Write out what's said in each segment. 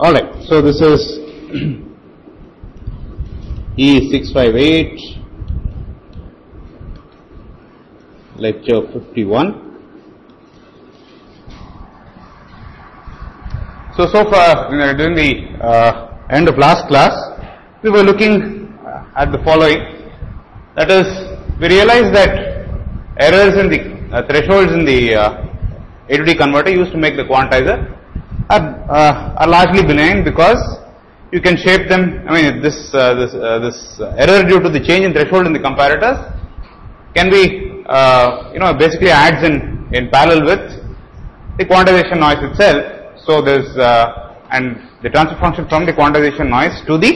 Alright, so this is E658, lecture 51. So, so far you know, during the uh, end of last class, we were looking at the following. That is, we realized that errors in the uh, thresholds in the uh, A to D converter used to make the quantizer are, uh, are largely benign because you can shape them. I mean, this uh, this uh, this error due to the change in threshold in the comparators can be uh, you know basically adds in in parallel with the quantization noise itself. So there's uh, and the transfer function from the quantization noise to the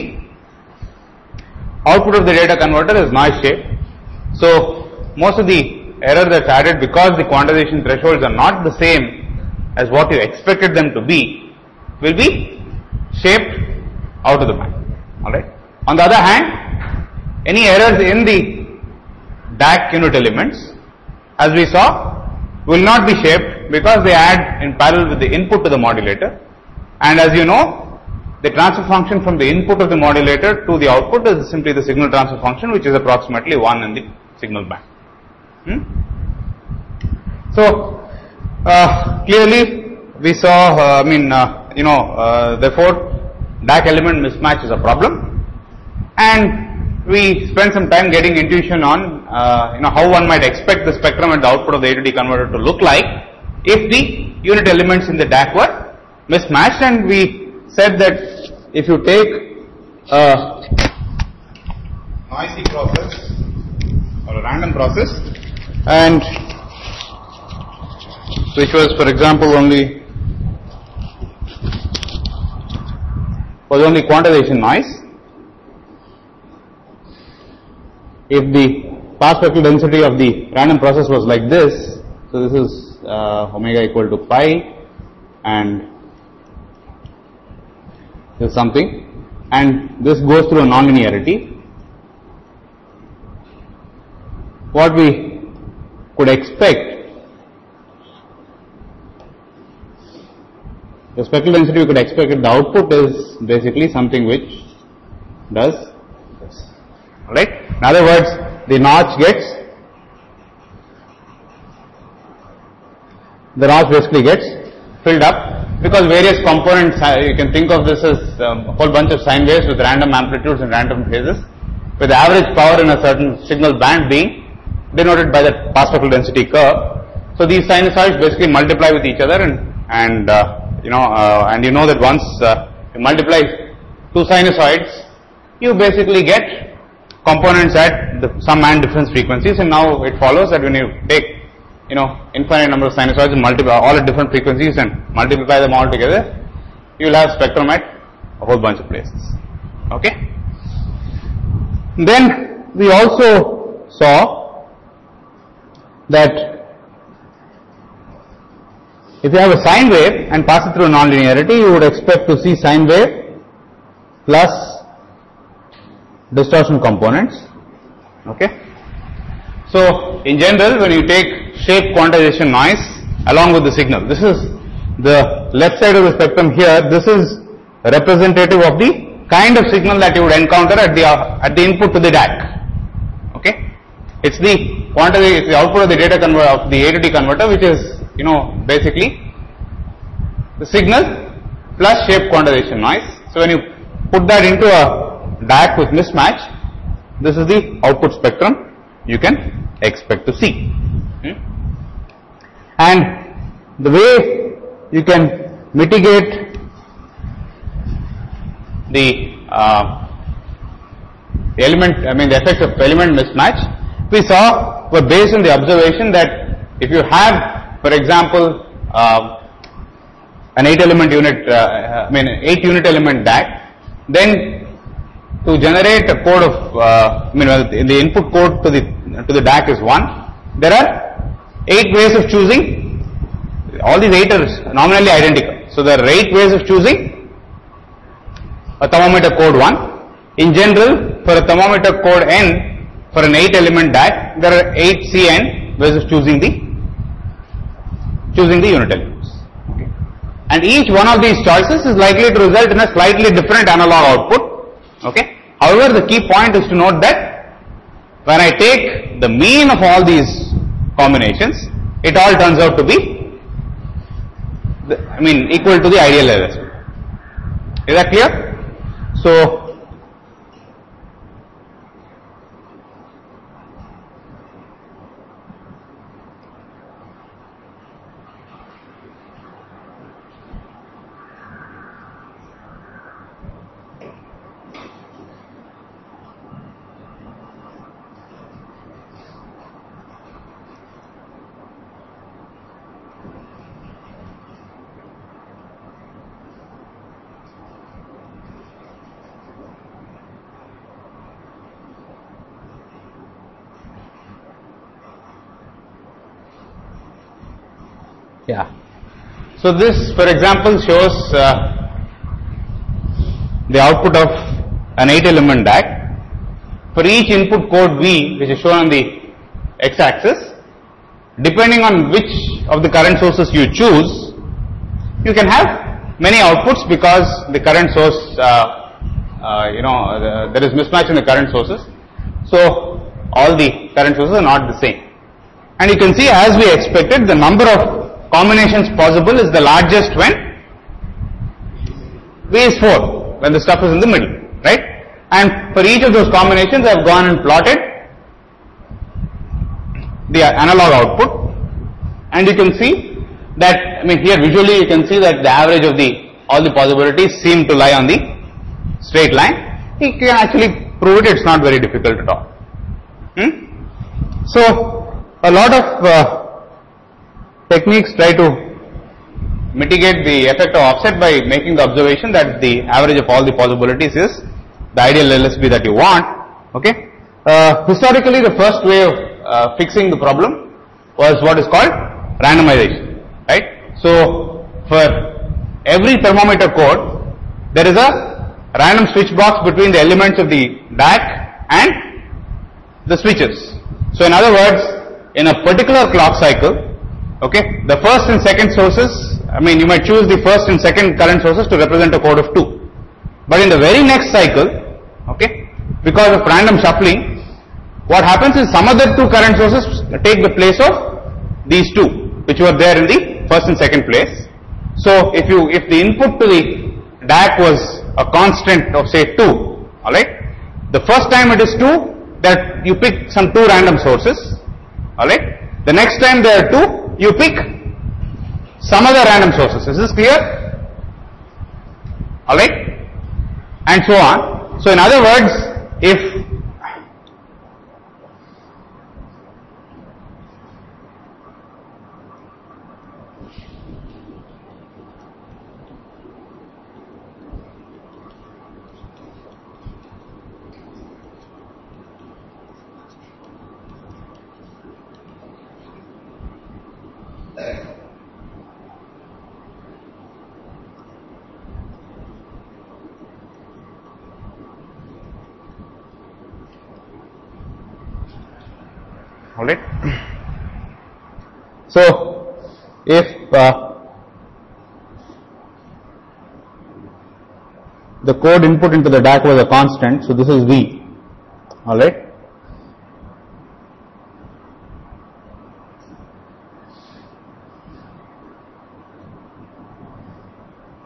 output of the data converter is noise shape. So most of the error that's added because the quantization thresholds are not the same as what you expected them to be will be shaped out of the band. Alright. On the other hand, any errors in the DAC unit elements, as we saw, will not be shaped because they add in parallel with the input to the modulator. And as you know, the transfer function from the input of the modulator to the output is simply the signal transfer function, which is approximately 1 in the signal band. Hmm? So, uh, clearly we saw, uh, I mean, uh, you know, uh, therefore, DAC element mismatch is a problem, and we spent some time getting intuition on, uh, you know, how one might expect the spectrum and the output of the A to D converter to look like if the unit elements in the DAC were mismatched, and we said that if you take a noisy process or a random process and which was for example only was only quantization noise. If the path spectral density of the random process was like this so this is uh, omega equal to pi and this something and this goes through a nonlinearity. What we could expect the spectral density we could expect the output is basically something which does this. Alright? In other words, the notch gets the notch basically gets filled up because various components uh, you can think of this as um, a whole bunch of sine waves with random amplitudes and random phases with the average power in a certain signal band being denoted by the spectral density curve. So these sinusoids basically multiply with each other and and uh, you know uh, and you know that once uh, you multiply two sinusoids you basically get components at the and difference frequencies and now it follows that when you take you know infinite number of sinusoids and multiply all at different frequencies and multiply them all together you will have spectrum at a whole bunch of places. Okay? Then we also saw that if you have a sine wave and pass it through nonlinearity, you would expect to see sine wave plus distortion components. Okay. So, in general, when you take shape quantization noise along with the signal, this is the left side of the spectrum here. This is representative of the kind of signal that you would encounter at the at the input to the DAC. Okay. It's the quantity, it's the output of the data converter of the A to D converter, which is you know basically the signal plus shape quantization noise. So when you put that into a DAC with mismatch, this is the output spectrum you can expect to see. Hmm? And the way you can mitigate the uh, element, I mean the effects of element mismatch, we saw were based on the observation that if you have, for example, uh, an 8 element unit, uh, I mean 8 unit element DAC, then to generate a code of, uh, I mean the input code to the to the DAC is 1. There are 8 ways of choosing, all these 8 are nominally identical. So there are 8 ways of choosing a thermometer code 1. In general, for a thermometer code n, for an 8 element DAC, there are 8 Cn ways of choosing the choosing the unit elements. Okay. and each one of these choices is likely to result in a slightly different analog output. Okay. However, the key point is to note that when I take the mean of all these combinations, it all turns out to be, the, I mean, equal to the ideal LSB. Is that clear? So, Yeah. So this, for example, shows uh, the output of an 8 element DAC. For each input code V, which is shown on the x-axis, depending on which of the current sources you choose, you can have many outputs because the current source, uh, uh, you know, the, there is mismatch in the current sources. So all the current sources are not the same. And you can see as we expected, the number of combinations possible is the largest when V is 4, when the stuff is in the middle, right? And for each of those combinations, I have gone and plotted the analog output, and you can see that, I mean, here visually you can see that the average of the all the possibilities seem to lie on the straight line. You can actually prove it, it's not very difficult at all. Hmm? So, a lot of uh, techniques try to mitigate the effect of offset by making the observation that the average of all the possibilities is the ideal LSB that you want. Okay. Uh, historically, the first way of uh, fixing the problem was what is called randomization. Right. So, for every thermometer code, there is a random switch box between the elements of the DAC and the switches. So, in other words, in a particular clock cycle, Okay, the first and second sources, I mean you might choose the first and second current sources to represent a code of 2. But in the very next cycle, okay, because of random shuffling, what happens is some other two current sources take the place of these two, which were there in the first and second place. So if you, if the input to the DAC was a constant of say 2, alright, the first time it is 2, that you pick some two random sources, alright, the next time there are two, you pick some other random sources. Is this clear? Alright? And so on. So in other words, if alright. So, if uh, the code input into the DAC was a constant, so this is V, alright.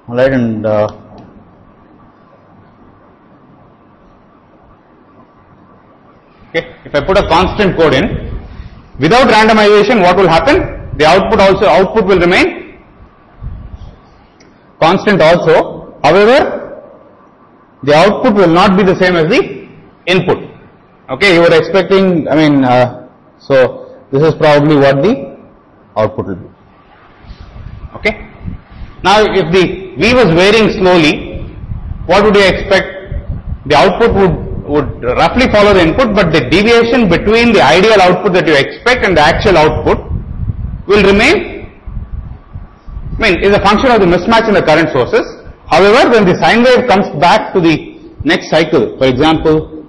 Alright, and uh, okay, if I put a constant code in, Without randomization, what will happen? The output also, output will remain constant also. However, the output will not be the same as the input. Okay, you were expecting, I mean, uh, so this is probably what the output will be. Okay. Now, if the V was varying slowly, what would you expect? The output would would roughly follow the input, but the deviation between the ideal output that you expect and the actual output will remain, I mean, is a function of the mismatch in the current sources. However, when the sine wave comes back to the next cycle, for example,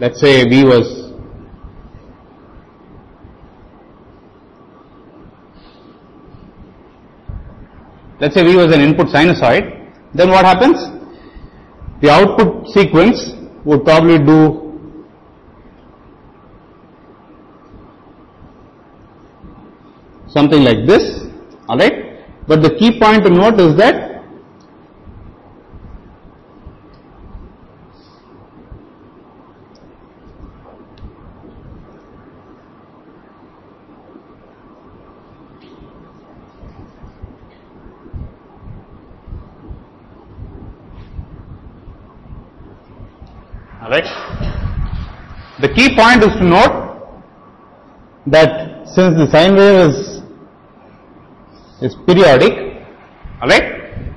let's say V was let's say V was an input sinusoid, then what happens? The output sequence would probably do something like this, alright? But the key point to note is that Alright? The key point is to note that since the sine wave is is periodic, alright,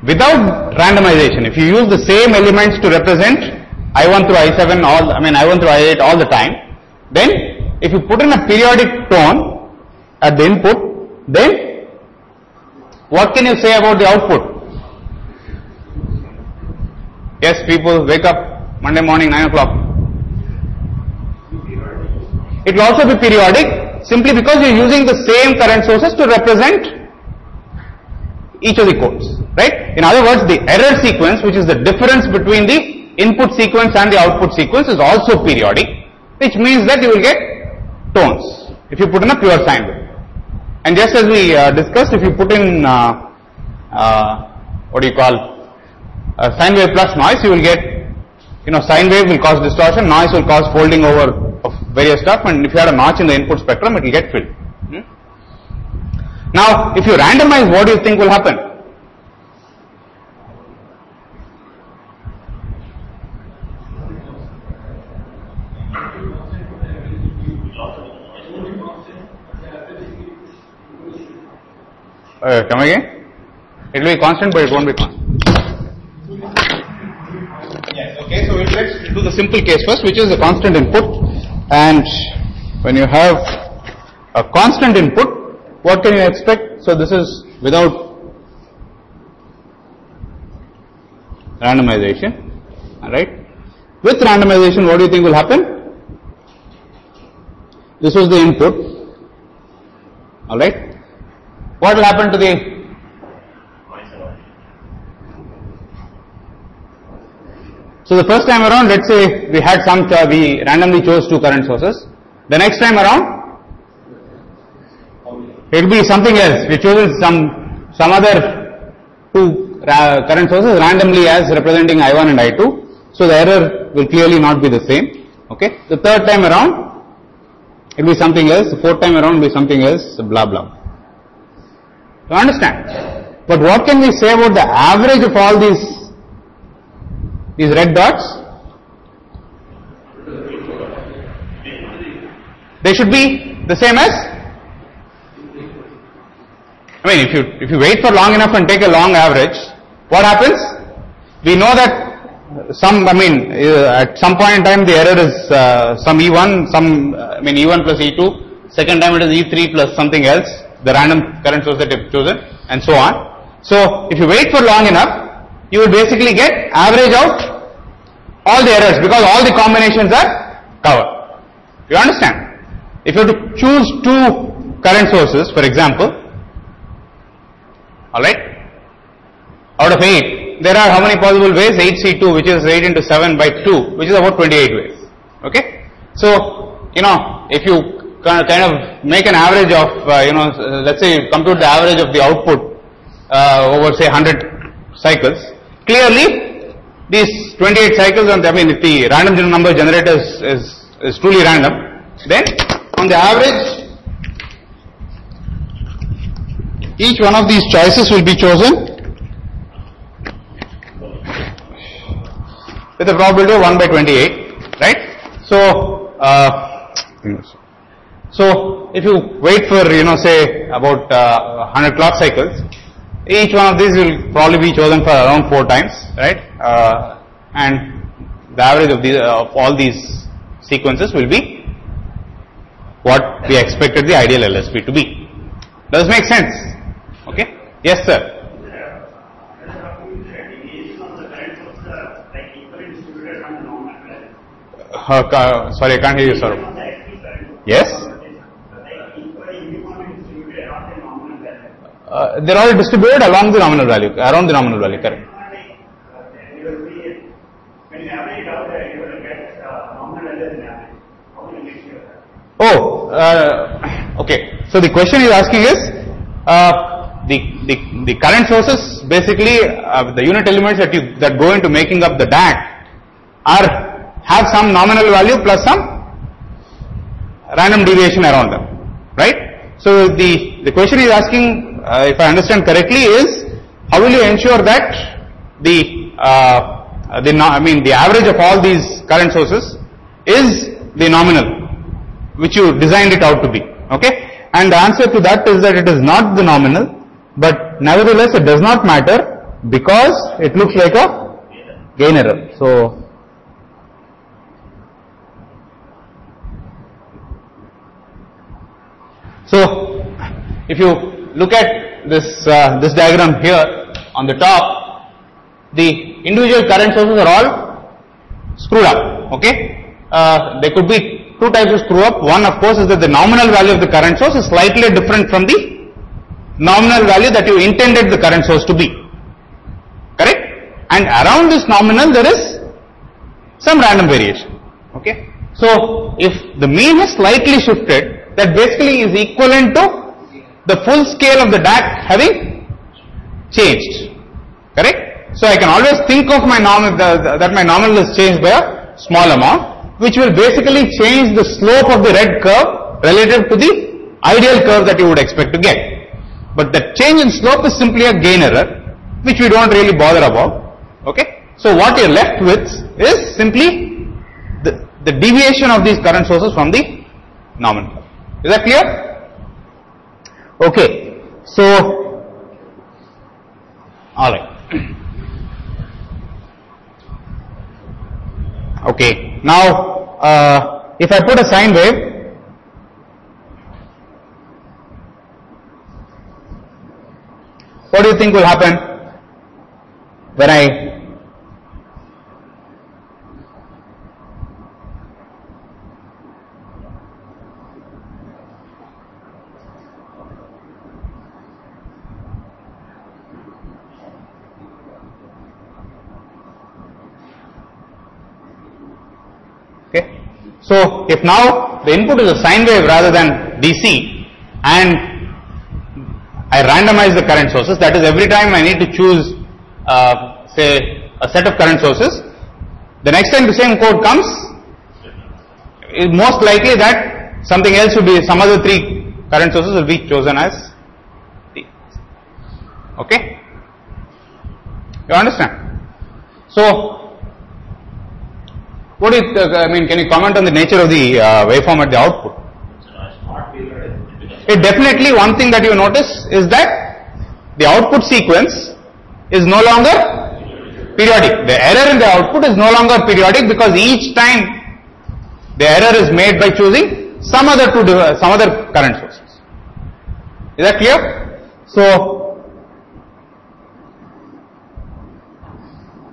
without randomization, if you use the same elements to represent I1 through I7 all, I mean I1 through I8 all the time, then if you put in a periodic tone at the input, then what can you say about the output? Yes, people wake up Monday morning 9 o'clock. It will also be periodic simply because you are using the same current sources to represent each of the codes, right? In other words, the error sequence, which is the difference between the input sequence and the output sequence is also periodic, which means that you will get tones if you put in a pure sine wave. And just as we uh, discussed, if you put in uh, uh, what do you call uh, sine wave plus noise, you will get you know sine wave will cause distortion, noise will cause folding over of various stuff, and if you had a notch in the input spectrum, it will get filled. Hmm? Now, if you randomize, what do you think will happen? Uh, come again? It will be constant, but it won't be constant. Yes. Okay. So we'll let's do the simple case first, which is a constant input. And when you have a constant input, what can you expect? So this is without randomization. Right. With randomization, what do you think will happen? This was the input. All right. What will happen to the So the first time around, let's say we had some, cho- we randomly chose two current sources. The next time around, it will be something else. We chose some, some other two ra- current sources randomly as representing I1 and I2. So the error will clearly not be the same. Okay. The third time around, it will be something else. The fourth time around will be something else, blah blah. You understand? But what can we say about the average of all these these red dots? They should be the same as? I mean, if you, if you wait for long enough and take a long average, what happens? We know that some, I mean, uh, at some point in time the error is uh, some E1, some, I mean E1 plus E2, second time it is E3 plus something else, the random current source that you've chosen, and so on. So, if you wait for long enough, you will basically get average out all the errors because all the combinations are covered. You understand? If you have to choose two current sources, for example, alright, out of 8, there are how many possible ways? 8C2, which is 8 into 7 by 2, which is about 28 ways. Okay? So, you know, if you kind of make an average of, uh, you know, let's say compute the average of the output uh, over say 100 cycles, clearly these 28 cycles and I mean if the random number generator is, is, is truly random, then on the average each one of these choices will be chosen with a probability of 1 by 28, right? So, uh, so if you wait for, you know, say about uh, 100 clock cycles, each one of these will probably be chosen for around 4 times, right? Uh, and the average of, these, of all these sequences will be what we expected the ideal LSB to be. Does make sense? Okay? Yes, sir. Uh, sorry, I can't hear you, sir. Yes? Uh, they're all distributed along the nominal value, around the nominal value, correct. Oh, uh, okay. So the question he's asking is, uh, the, the, the current sources, basically, uh, the unit elements that you, that go into making up the DAC are, have some nominal value plus some random deviation around them, right? So the, the question he's asking, uh, if I understand correctly, is how will you ensure that the, uh, the, I mean, the average of all these current sources is the nominal which you designed it out to be. Okay? And the answer to that is that it is not the nominal, but nevertheless it does not matter because it looks like a gain error. So, so if you look at this uh, this diagram here on the top, the individual current sources are all screwed up. Okay, uh, there could be two types of screw up. One, of course, is that the nominal value of the current source is slightly different from the nominal value that you intended the current source to be. Correct? And around this nominal, there is some random variation. Okay. So, if the mean is slightly shifted, that basically is equivalent to the full scale of the DAC having changed. Correct? So I can always think of my norm that my normal is changed by a small amount, which will basically change the slope of the red curve relative to the ideal curve that you would expect to get. But the change in slope is simply a gain error, which we don't really bother about. Okay? So what you're left with is simply the, the deviation of these current sources from the nominal. Is that clear? Okay. So, alright. Okay. Now, uh, if I put a sine wave, what do you think will happen when I Okay. So if now the input is a sine wave rather than DC and I randomize the current sources, that is every time I need to choose uh, say a set of current sources, the next time the same code comes, most likely that something else will be, some other three current sources will be chosen as the, okay? You understand? So what is, uh, I mean, can you comment on the nature of the uh, waveform at the output? It definitely, one thing that you notice is that the output sequence is no longer periodic. The error in the output is no longer periodic because each time the error is made by choosing some other two, some other current sources. Is that clear? So,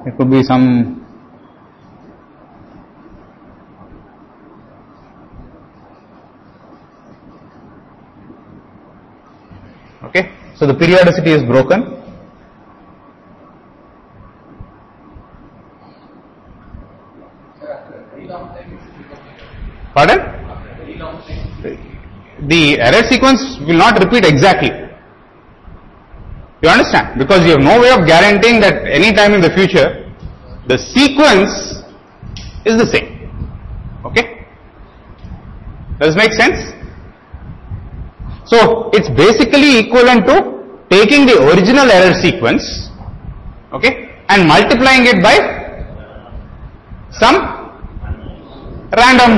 it could be some Okay. So the periodicity is broken. Pardon? The error sequence will not repeat exactly. You understand? Because you have no way of guaranteeing that any time in the future, the sequence is the same. Okay? Does it make sense? So it's basically equivalent to taking the original error sequence, okay, and multiplying it by some random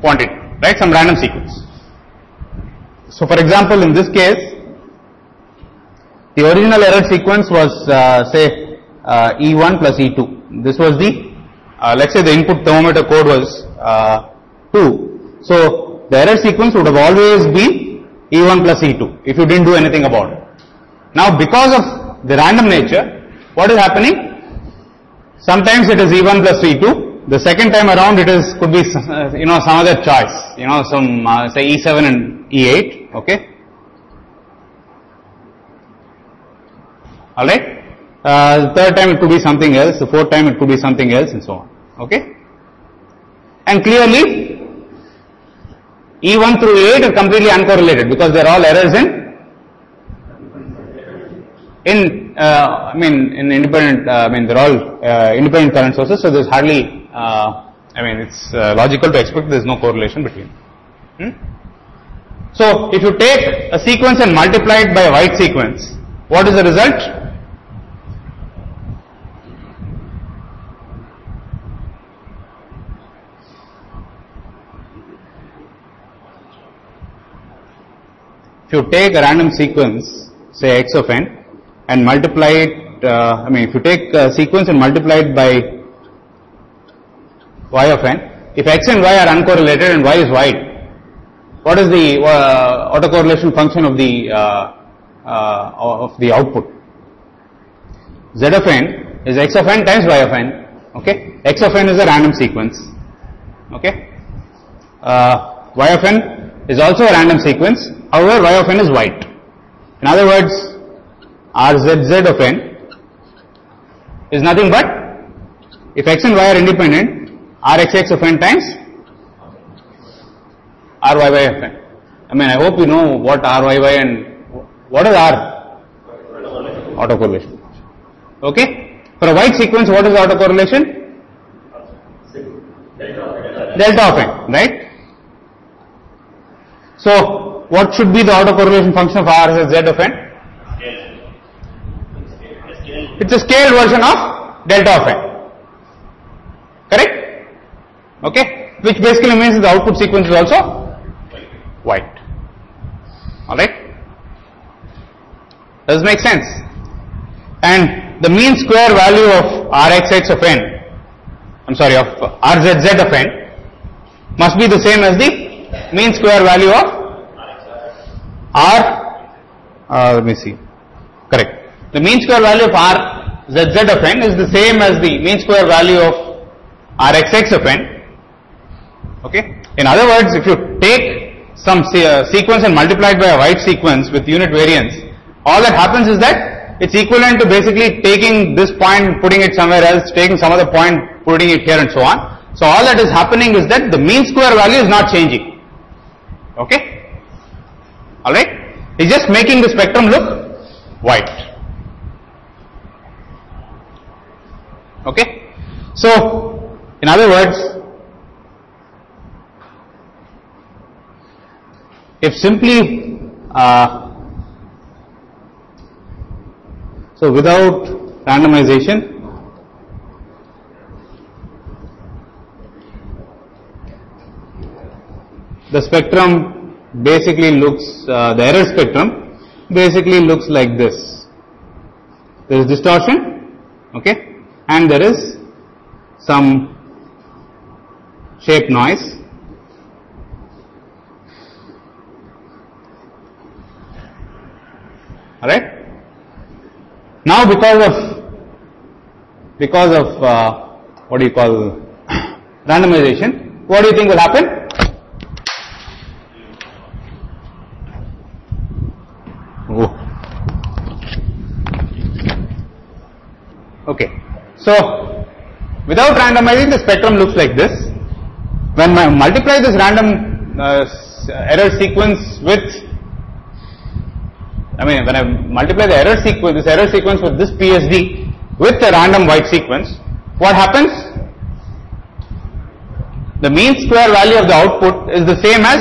quantity, right? Some random sequence. So for example, in this case, the original error sequence was uh, say uh, E1 plus E2. This was the, uh, let's say the input thermometer code was uh, 2. So the error sequence would have always been E1 plus E2 if you didn't do anything about it. Now because of the random nature, what is happening? Sometimes it is E1 plus E2. The second time around it is could be uh, you know some other choice. You know some uh, say E7 and E8. Okay. Alright? Uh, the third time it could be something else, the fourth time it could be something else and so on. Okay? And clearly, E1 through E8 are completely uncorrelated because they are all errors in in uh, I mean in independent uh, I mean they're all uh, independent current sources so there's hardly uh, I mean it's uh, logical to expect there's no correlation between hmm? so if you take a sequence and multiply it by a white sequence what is the result if you take a random sequence say x of n and multiply it, uh, I mean, if you take a sequence and multiply it by y of n, if x and y are uncorrelated and y is white, what is the uh, autocorrelation function of the uh, uh, of the output? z of n is x of n times y of n. Okay, x of n is a random sequence. Okay, uh, y of n is also a random sequence. However, y of n is white. In other words, RZZ of n is nothing but if x and y are independent, RXX of n times RYY of n. I mean, I hope you know what RYY and what is R? Autocorrelation. Okay? For a white sequence, what is autocorrelation? Delta of n, right? So, what should be the autocorrelation function of RZZ of n? It's a scaled version of delta of n. Correct? Okay? Which basically means the output sequence is also white. Alright? Does make sense? And the mean square value of Rxx of n, I'm sorry, of Rzz of n must be the same as the mean square value of R, uh, let me see, correct. The mean square value of R ZZ of n is the same as the mean square value of Rxx of n. Okay. In other words, if you take some se- uh, sequence and multiply it by a white sequence with unit variance, all that happens is that it's equivalent to basically taking this point, putting it somewhere else, taking some other point, putting it here and so on. So all that is happening is that the mean square value is not changing. Okay? Alright? It's just making the spectrum look white. Okay? So, in other words, if simply, uh, so without randomization, the spectrum basically looks, uh, the error spectrum basically looks like this. There is distortion, okay, and there is some shape noise. Alright? Now because of because of uh, what do you call randomization, what do you think will happen? Oh. Okay. So, without randomizing, the spectrum looks like this. When I multiply this random uh, error sequence with, I mean, when I multiply the error sequence, this error sequence with this PSD with a random white sequence, what happens? The mean square value of the output is the same as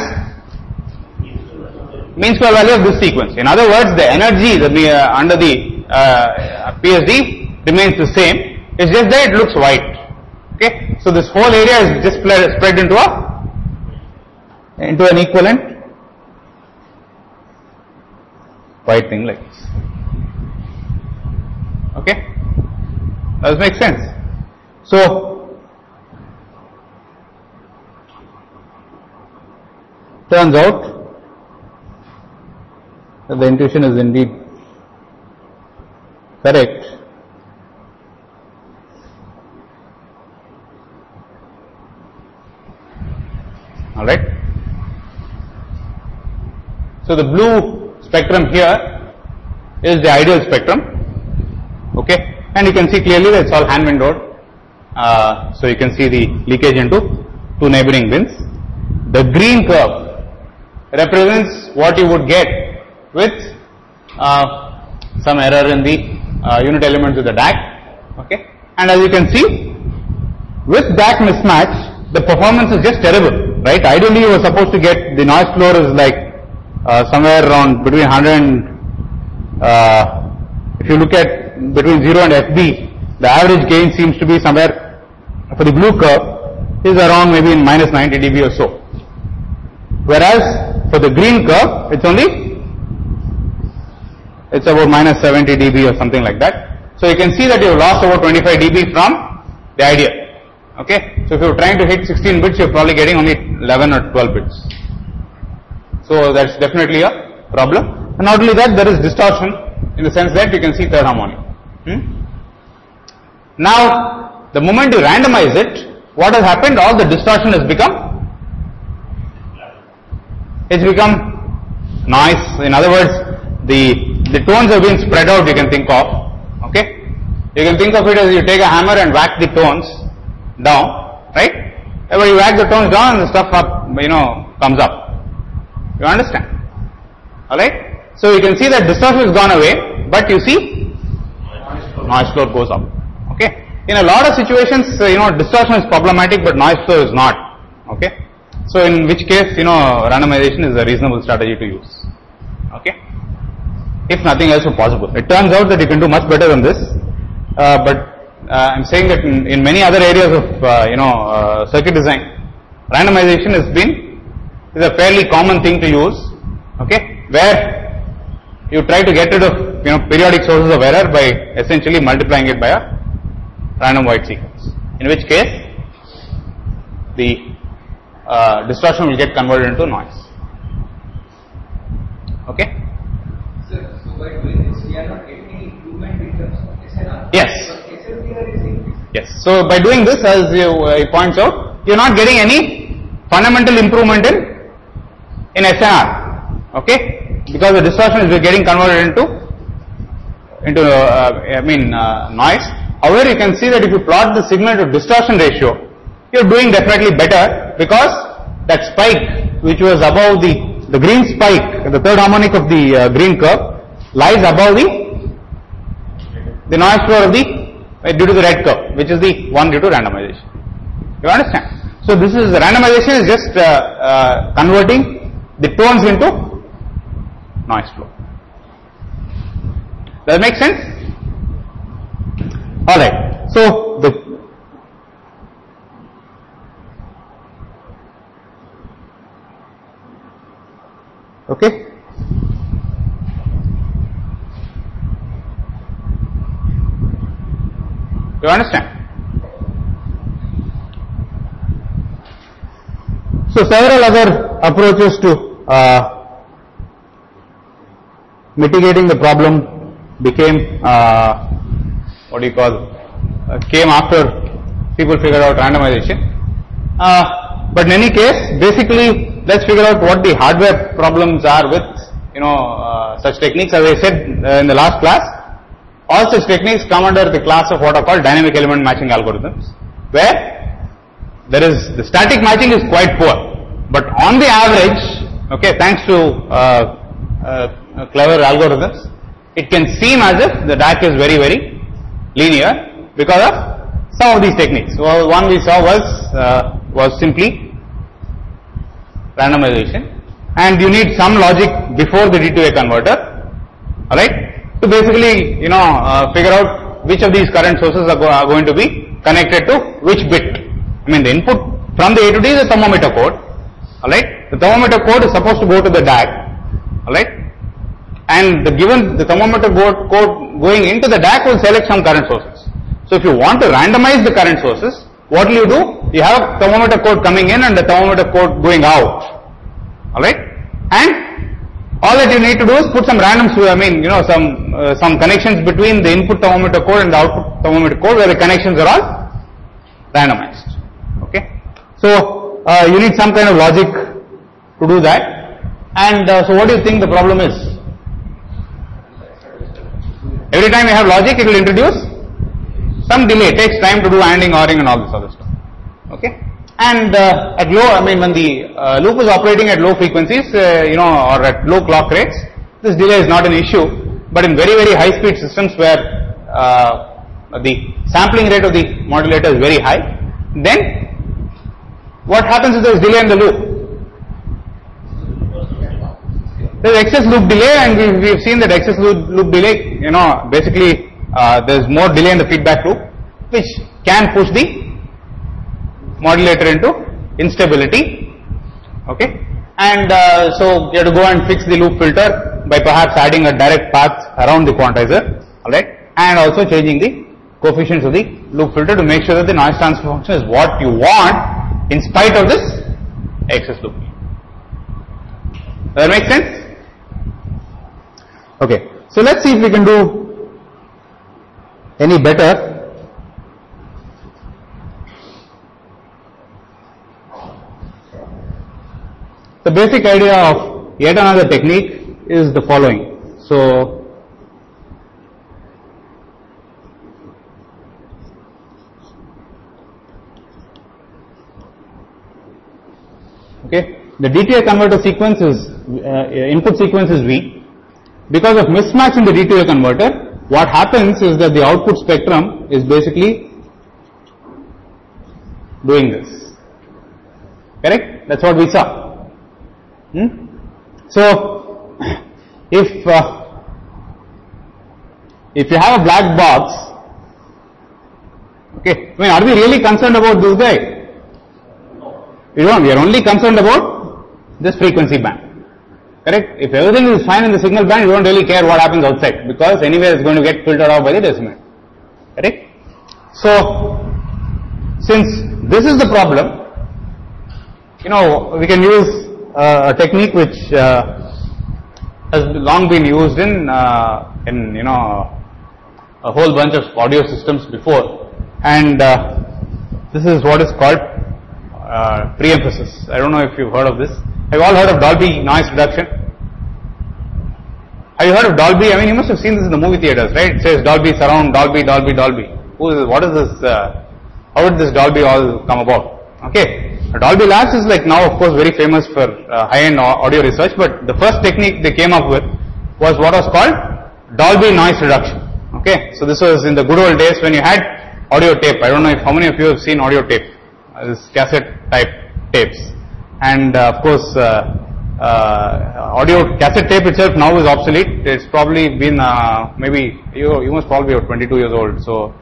mean square value of this sequence. In other words, the energy the, uh, under the uh, PSD remains the same. It's just that it looks white. Okay, so this whole area is just spread, into a into an equivalent white thing like this. Okay, does make sense? So turns out that the intuition is indeed correct. All right. So the blue spectrum here is the ideal spectrum. Okay, and you can see clearly that it's all Hann windowed. Uh, so you can see the leakage into two neighboring bins. The green curve represents what you would get with uh, some error in the uh, unit elements of the DAC. Okay, and as you can see, with DAC mismatch, the performance is just terrible, right? Ideally, you were supposed to get the noise floor is like uh, somewhere around between 100 and uh, if you look at between 0 and FB, the average gain seems to be somewhere for the blue curve is around maybe in minus 90 dB or so. Whereas for the green curve, it's only it's about minus 70 dB or something like that. So you can see that you have lost about 25 dB from the ideal. Okay, so if you're trying to hit 16 bits, you're probably getting only 11 or 12 bits. So that's definitely a problem. And not only that, there is distortion in the sense that you can see third harmonic. Hmm? Now, the moment you randomize it, what has happened? All the distortion has become it's become noise. In other words, the the tones have been spread out. You can think of. Okay, you can think of it as you take a hammer and whack the tones down, right? When you whack the tones down, the stuff up, you know, comes up. You understand? All right. So you can see that distortion has gone away, but you see noise floor goes up. Okay. In a lot of situations, uh, you know, distortion is problematic, but noise floor is not. Okay. So in which case, you know, randomization is a reasonable strategy to use. Okay. If nothing else is possible. It turns out that you can do much better than this, uh, but uh, I'm saying that in, in, many other areas of, uh, you know, uh, circuit design, randomization has been, is a fairly common thing to use. Okay. Where you try to get rid of, you know, periodic sources of error by essentially multiplying it by a random white sequence. In which case, the uh, distortion will get converted into noise. Okay? Sir, so by doing this, we are not getting any improvement in terms of SNR. Yes. But SLPR is increasing. Yes. So by doing this, as you, uh, he points out, you're not getting any fundamental improvement in in SNR. Okay? Because the distortion is getting converted into into uh, I mean uh, noise. However, you can see that if you plot the signal to distortion ratio, you're doing definitely better because that spike which was above the the green spike, the third harmonic of the uh, green curve, lies above the the noise floor of the uh, due to the red curve, which is the one due to randomization. You understand? So this is the randomization is just uh, uh, converting the tones into noise floor. Does that make sense? All right. So the okay. You understand? So several other approaches to uh, mitigating the problem became uh, what do you call uh, came after people figured out randomization. Uh, but in any case, basically, let's figure out what the hardware problems are with you know uh, such techniques. As I said uh, in the last class, all such techniques come under the class of what are called dynamic element matching algorithms, where there is the static matching is quite poor, but on the average, okay, thanks to uh, uh, clever algorithms, it can seem as if the DAC is very very linear because of some of these techniques. Well, one we saw was uh, was simply randomization, and you need some logic before the D to A converter, all right, to basically you know uh, figure out which of these current sources are, go- are going to be connected to which bit. I mean the input from the A to D is a thermometer code, all right. The thermometer code is supposed to go to the DAC, all right, and the given the thermometer code, going into the DAC will select some current sources. So if you want to randomize the current sources, what will you do? You have a thermometer code coming in and the thermometer code going out, all right, and all that you need to do is put some random, I mean, you know, some uh, some connections between the input thermometer code and the output thermometer code, where the connections are all randomized. Okay, so uh, you need some kind of logic to do that. And uh, so, what do you think the problem is? Every time you have logic, it will introduce some delay. It takes time to do ANDing, ORing and all this other stuff. Okay? And uh, at low, I mean when the uh, loop is operating at low frequencies, uh, you know, or at low clock rates, this delay is not an issue. But in very, very high speed systems where uh, the sampling rate of the modulator is very high, then what happens if there is delay in the loop? There is excess loop delay and we, we have seen that excess loop, loop delay, you know, basically uh, there is more delay in the feedback loop which can push the modulator into instability. Okay. And uh, so you have to go and fix the loop filter by perhaps adding a direct path around the quantizer, alright, and also changing the coefficients of the loop filter to make sure that the noise transfer function is what you want in spite of this excess loop. That make sense? Okay, so let's see if we can do any better. The basic idea of yet another technique is the following. So, okay, the D2A converter sequence is uh, input sequence is V. Because of mismatch in the D2A converter, what happens is that the output spectrum is basically doing this. Correct? That's what we saw. Hmm? So, if uh, if you have a black box, okay, I mean, are we really concerned about this guy? No. We don't. We are only concerned about this frequency band. Correct? If everything is fine in the signal band, you don't really care what happens outside because anyway it's going to get filtered out by the decimator. Correct? So, since this is the problem, you know, we can use a technique which uh, has long been used in, uh, in you know, a whole bunch of audio systems before, and uh, this is what is called uh, pre-emphasis. I don't know if you've heard of this. Have you all heard of Dolby noise reduction? Have you heard of Dolby? I mean, you must have seen this in the movie theaters, right? It says Dolby surround, Dolby, Dolby, Dolby. Who is this? What is this? Uh, how did this Dolby all come about? Okay, Dolby Labs is like now, of course, very famous for uh, high-end audio research. But the first technique they came up with was what was called Dolby noise reduction. Okay, so this was in the good old days when you had audio tape. I don't know if how many of you have seen audio tape, uh, this cassette type tapes, and uh, of course, uh, uh, audio cassette tape itself now is obsolete. It's probably been uh, maybe you you must probably be 22 years old. So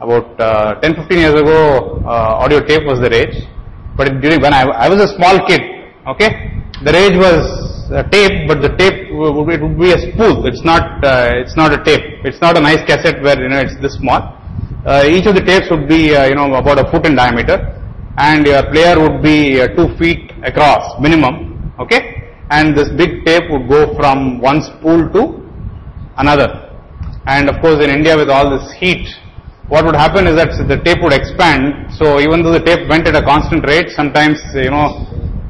about uh, 10 15 years ago, audio tape was the rage. But during when I, I was a small kid, okay, the rage was tape, but the tape would be, it would be a spool. It's not uh, it's not a tape. It's not a nice cassette where you know it's this small. Uh, each of the tapes would be uh, you know about a foot in diameter, and your player would be uh, two feet across minimum. Okay, and this big tape would go from one spool to another. And of course, in India, with all this heat, what would happen is that the tape would expand. So even though the tape went at a constant rate, sometimes you know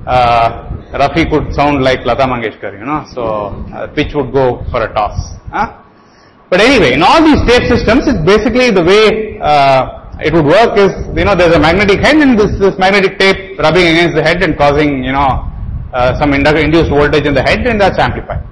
uh, Rafi could sound like Lata Mangeshkar, you know. So uh, pitch would go for a toss. Huh? But anyway, in all these tape systems, it's basically the way uh, it would work is you know there's a magnetic head and this this magnetic tape rubbing against the head and causing you know uh, some induced voltage in the head and that's amplified.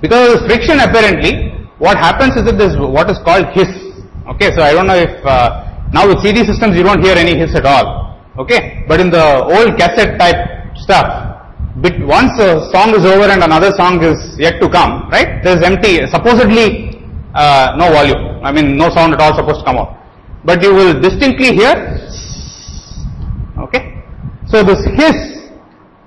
Because of this friction apparently, what happens is that there's what is called hiss. Okay, so I don't know if uh, now with CD systems you don't hear any hiss at all. Okay, but in the old cassette type stuff, bit, once a song is over and another song is yet to come, right? There's empty, supposedly uh, no volume. I mean, no sound at all supposed to come out, but you will distinctly hear. Okay, so this hiss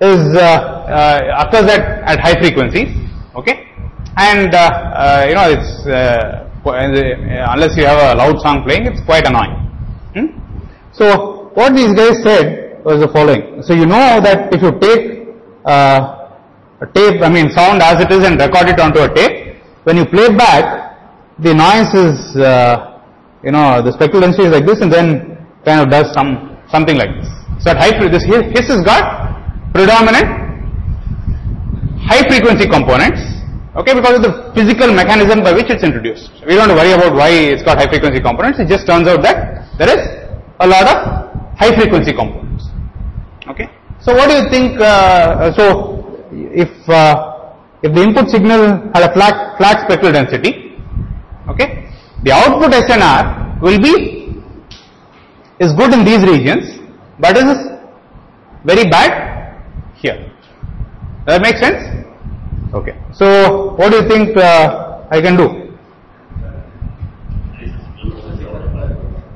is uh, uh, occurs at, at high frequencies. Okay, and uh, uh, you know it's unless you have a loud song playing, it's quite annoying. Hmm? So what these guys said was the following. So you know that if you take uh, a tape, I mean sound as it is and record it onto a tape, when you play back, the noise is, uh, you know, the spectral density is like this and then kind of does some, something like this. So at high, this hiss has got predominant high frequency components, Okay, because of the physical mechanism by which it's introduced. We don't worry about why it's got high frequency components. It just turns out that there is a lot of high frequency components. Okay. So what do you think? Uh, so if uh, if the input signal had a flat flat spectral density, okay, the output SNR will be is good in these regions, but is very bad here. Does that make sense? Okay. So what do you think uh, I can do?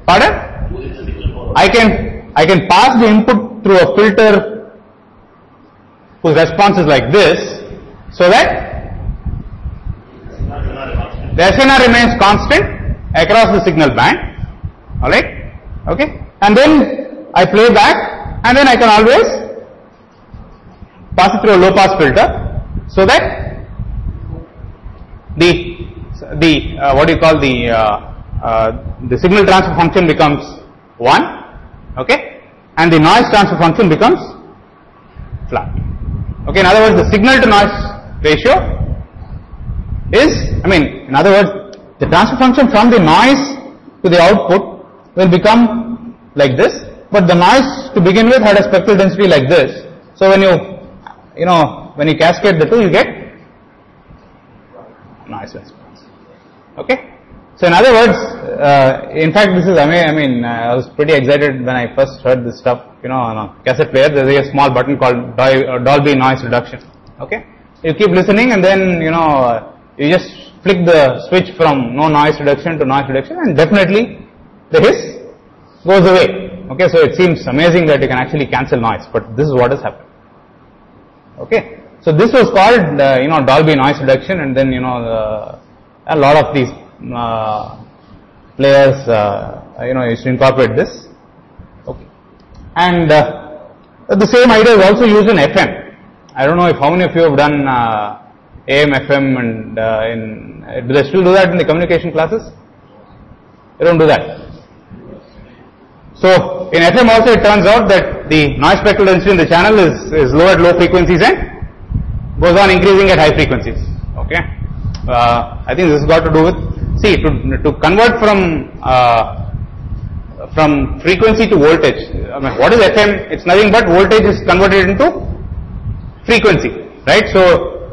Pardon? I can I can pass the input through a filter whose response is like this, so that the SNR remains constant across the signal band. All right? Okay? And then I play back, and then I can always pass it through a low pass filter so that the the uh, what do you call the uh, uh, the signal transfer function becomes 1 okay? And the noise transfer function becomes flat. Okay in other words the signal to noise ratio is I mean in other words the transfer function from the noise to the output will become like this. But the noise to begin with had a spectral density like this. So when you you know when you cascade the two you get noise response. Okay? So in other words uh, in fact this is I mean, I mean uh, I was pretty excited when I first heard this stuff you know on a cassette player. There is a small button called uh, Dolby noise reduction. Okay? You keep listening and then you know uh, you just flick the switch from no noise reduction to noise reduction and definitely the hiss goes away. Okay? So it seems amazing that you can actually cancel noise but this is what has happened. Okay so this was called uh, you know Dolby noise reduction and then you know the, a lot of these uh, players uh, you know used to incorporate this. Okay. And uh, the same idea is also used in FM I don't know if how many of you have done uh, AM FM and in do they still do that in the communication classes? They don't do that. So in FM also it turns out that the noise spectral density in the channel is, is low at low frequencies and goes on increasing at high frequencies. Okay. Uh, I think this has got to do with see to to convert from uh, from frequency to voltage. I mean, what is FM? It's nothing but voltage is converted into frequency, right? So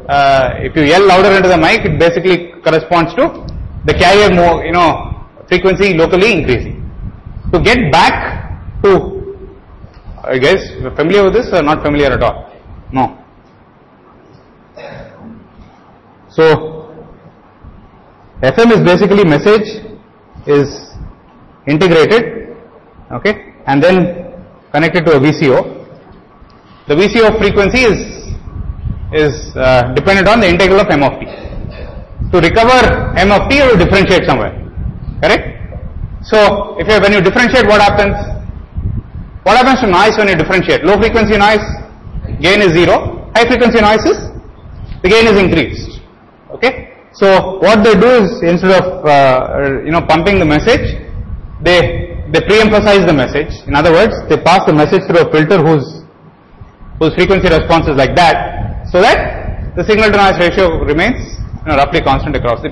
uh, if you yell louder into the mic, it basically corresponds to the carrier more, you know, frequency locally increasing. To get back to, I guess, familiar with this or not familiar at all? No. So, FM is basically message is integrated, okay, and then connected to a VCO. The VCO frequency is is uh, dependent on the integral of m of t. To recover m of t, you will differentiate somewhere, correct? So, if you when you differentiate, what happens? What happens to noise when you differentiate? Low frequency noise, gain is zero. High frequency noise is the gain is increased. So what they do is instead of uh, you know pumping the message, they they pre-emphasize the message. In other words, they pass the message through a filter whose whose frequency response is like that, so that the signal to noise ratio remains you know, roughly constant across the.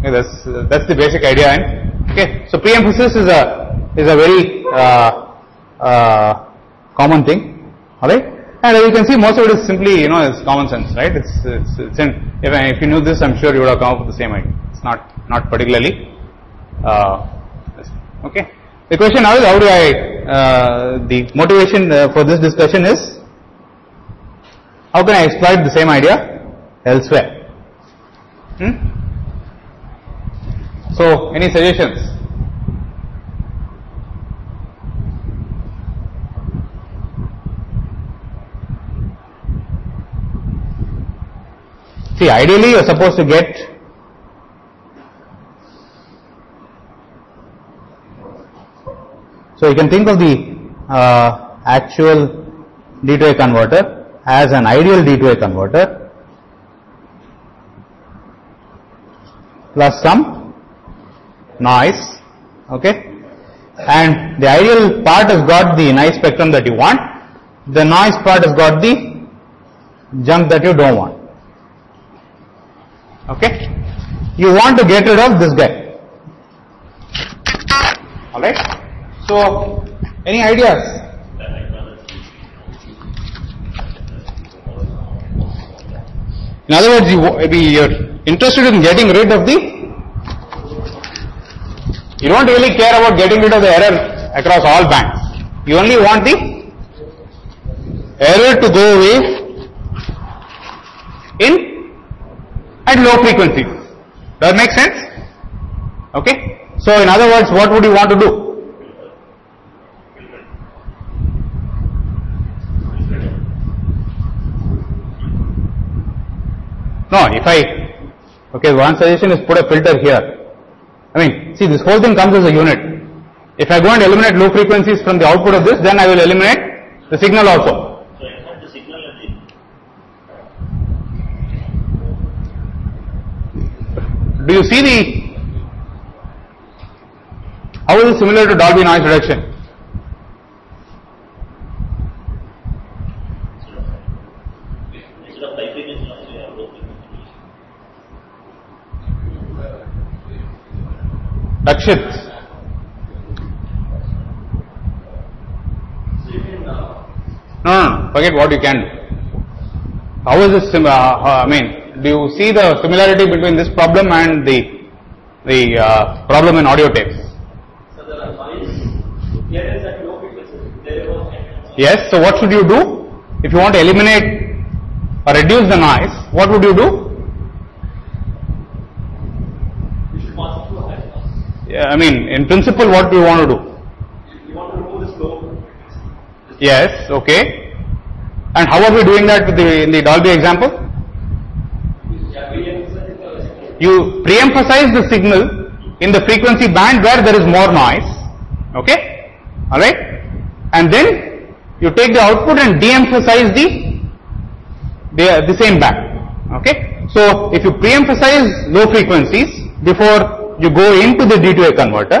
Okay, that's that's the basic idea. And okay, so pre-emphasis is a is a very uh, uh, common thing. All right. And as you can see, most of it is simply, you know, it's common sense, right? It's, it's, it's in, if, if you knew this, I'm sure you would have come up with the same idea. It's not, not particularly, uh, okay. The question now is how do I, uh, the motivation uh, for this discussion is, how can I exploit the same idea elsewhere? Hmm? So, any suggestions? See, ideally you are supposed to get so you can think of the uh, actual D to A converter as an ideal D to A converter plus some noise, okay, and the ideal part has got the noise spectrum that you want, the noise part has got the junk that you don't want. Okay? You want to get rid of this guy. Alright? So, any ideas? In other words, you, maybe you're interested in getting rid of the, you don't really care about getting rid of the error across all bands. You only want the error to go away in at low frequencies. Does that make sense? Okay? So in other words, what would you want to do? No, if I, okay, one suggestion is put a filter here. I mean, see this whole thing comes as a unit. If I go and eliminate low frequencies from the output of this, then I will eliminate the signal also. So I have the signal and the Do you see the, how is it similar to Dolby noise reduction? Rakshit, no, no, forget what you can do. How is this, uh, I mean, do you see the similarity between this problem and the, the uh, problem in audio tapes? so the noise here is at low frequency, Yes, so what should you do? If you want to eliminate or reduce the noise, what would you do? you should pass it to a high pass. Yeah, I mean, in principle, what do you want to do? You, you want to remove this low frequency. Yes, okay. And how are we doing that with the, in the Dolby example? Yeah, we emphasize the signal. You pre-emphasize the signal in the frequency band where there is more noise, okay? Alright? And then you take the output and de-emphasize the, the, the same band, okay? So if you pre-emphasize low frequencies before you go into the D to A converter,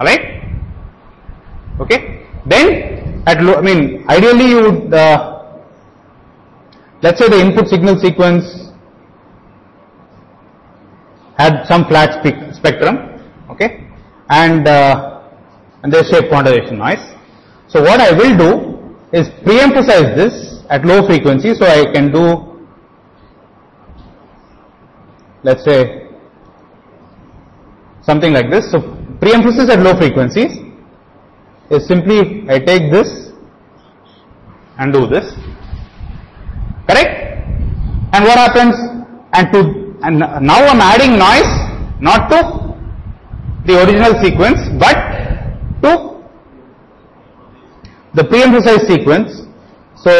alright? Okay? Then at low, I mean, ideally you would, uh, let's say the input signal sequence had some flat spe- spectrum, okay, and uh, and there's shape quantization noise. So what I will do is pre-emphasize this at low frequency, so I can do, let's say, something like this. So pre-emphasis at low frequencies is simply I take this and do this, correct? And what happens? And to and now I'm adding noise not to the original sequence but to the pre-emphasized sequence. So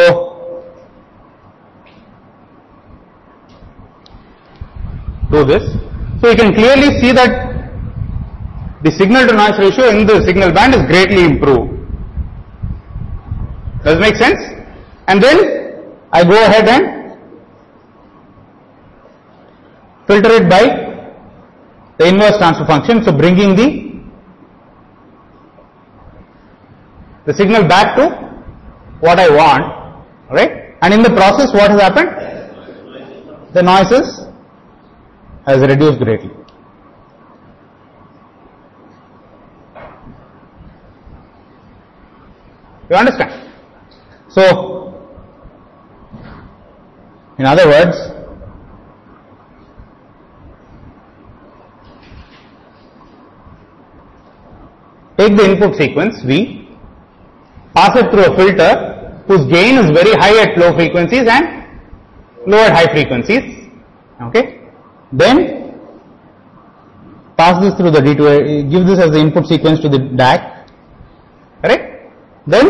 do this. So you can clearly see that the signal to noise ratio in the signal band is greatly improved. Does it make sense? And then I go ahead and filter it by the inverse transfer function. So bringing the the signal back to what I want, right? And in the process, what has happened? The noises has reduced greatly. You understand? So, in other words, take the input sequence V, pass it through a filter whose gain is very high at low frequencies and low at high frequencies. Okay. Then pass this through the D2A, give this as the input sequence to the DAC. Correct? Then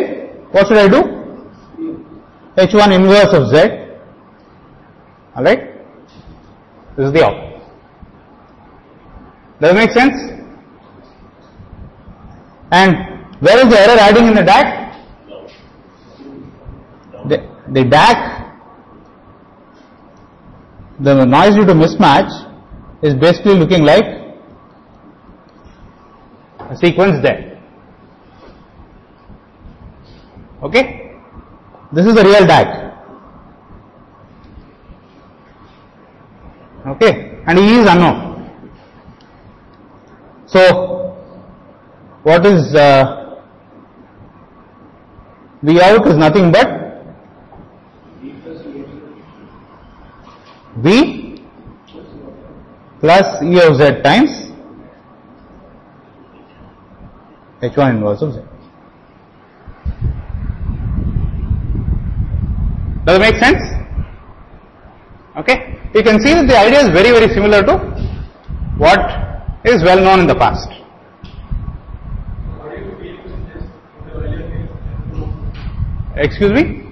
what should I do? H1 inverse of Z. Alright? This is the output. Does it make sense? And where is the error adding in the DAC? The, the DAC, the noise due to mismatch is basically looking like a sequence there. Okay? This is the real DAC. Okay? and E is unknown. So, what is uh, V out is nothing but V plus E of Z times H1 inverse of Z. Does it make sense? Okay. You can see that the idea is very very similar to what is well known in the past. Excuse me?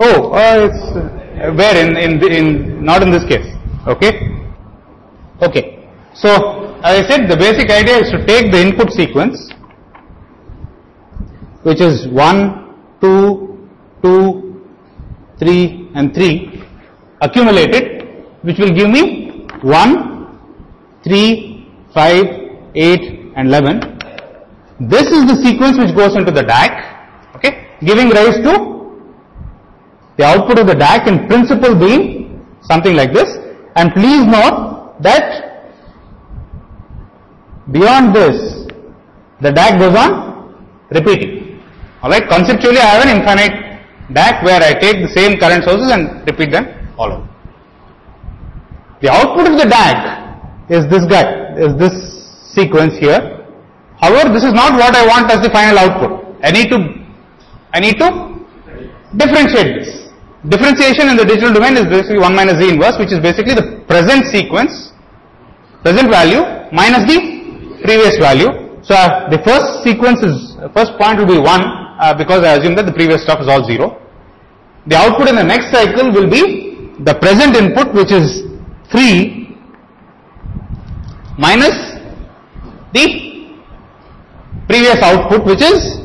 Oh, uh, it's uh, where in in in not in this case. Okay. Okay. So as I said, the basic idea is to take the input sequence, which is one, two, two, three, and three, accumulate it, which will give me one, three, five, eight, and eleven. This is the sequence which goes into the DAC, okay, giving rise to the output of the DAC in principle being something like this. And please note that beyond this, the DAC goes on repeating. Alright, conceptually I have an infinite DAC where I take the same current sources and repeat them all over. The output of the DAC is this guy, is this sequence here. However, this is not what I want as the final output. I need to, I need to differentiate this. Differentiation in the digital domain is basically 1 minus Z inverse, which is basically the present sequence, present value minus the previous value. So uh, the first sequence is, first point will be 1 uh, because I assume that the previous stuff is all 0. The output in the next cycle will be the present input which is 3 minus the previous output which is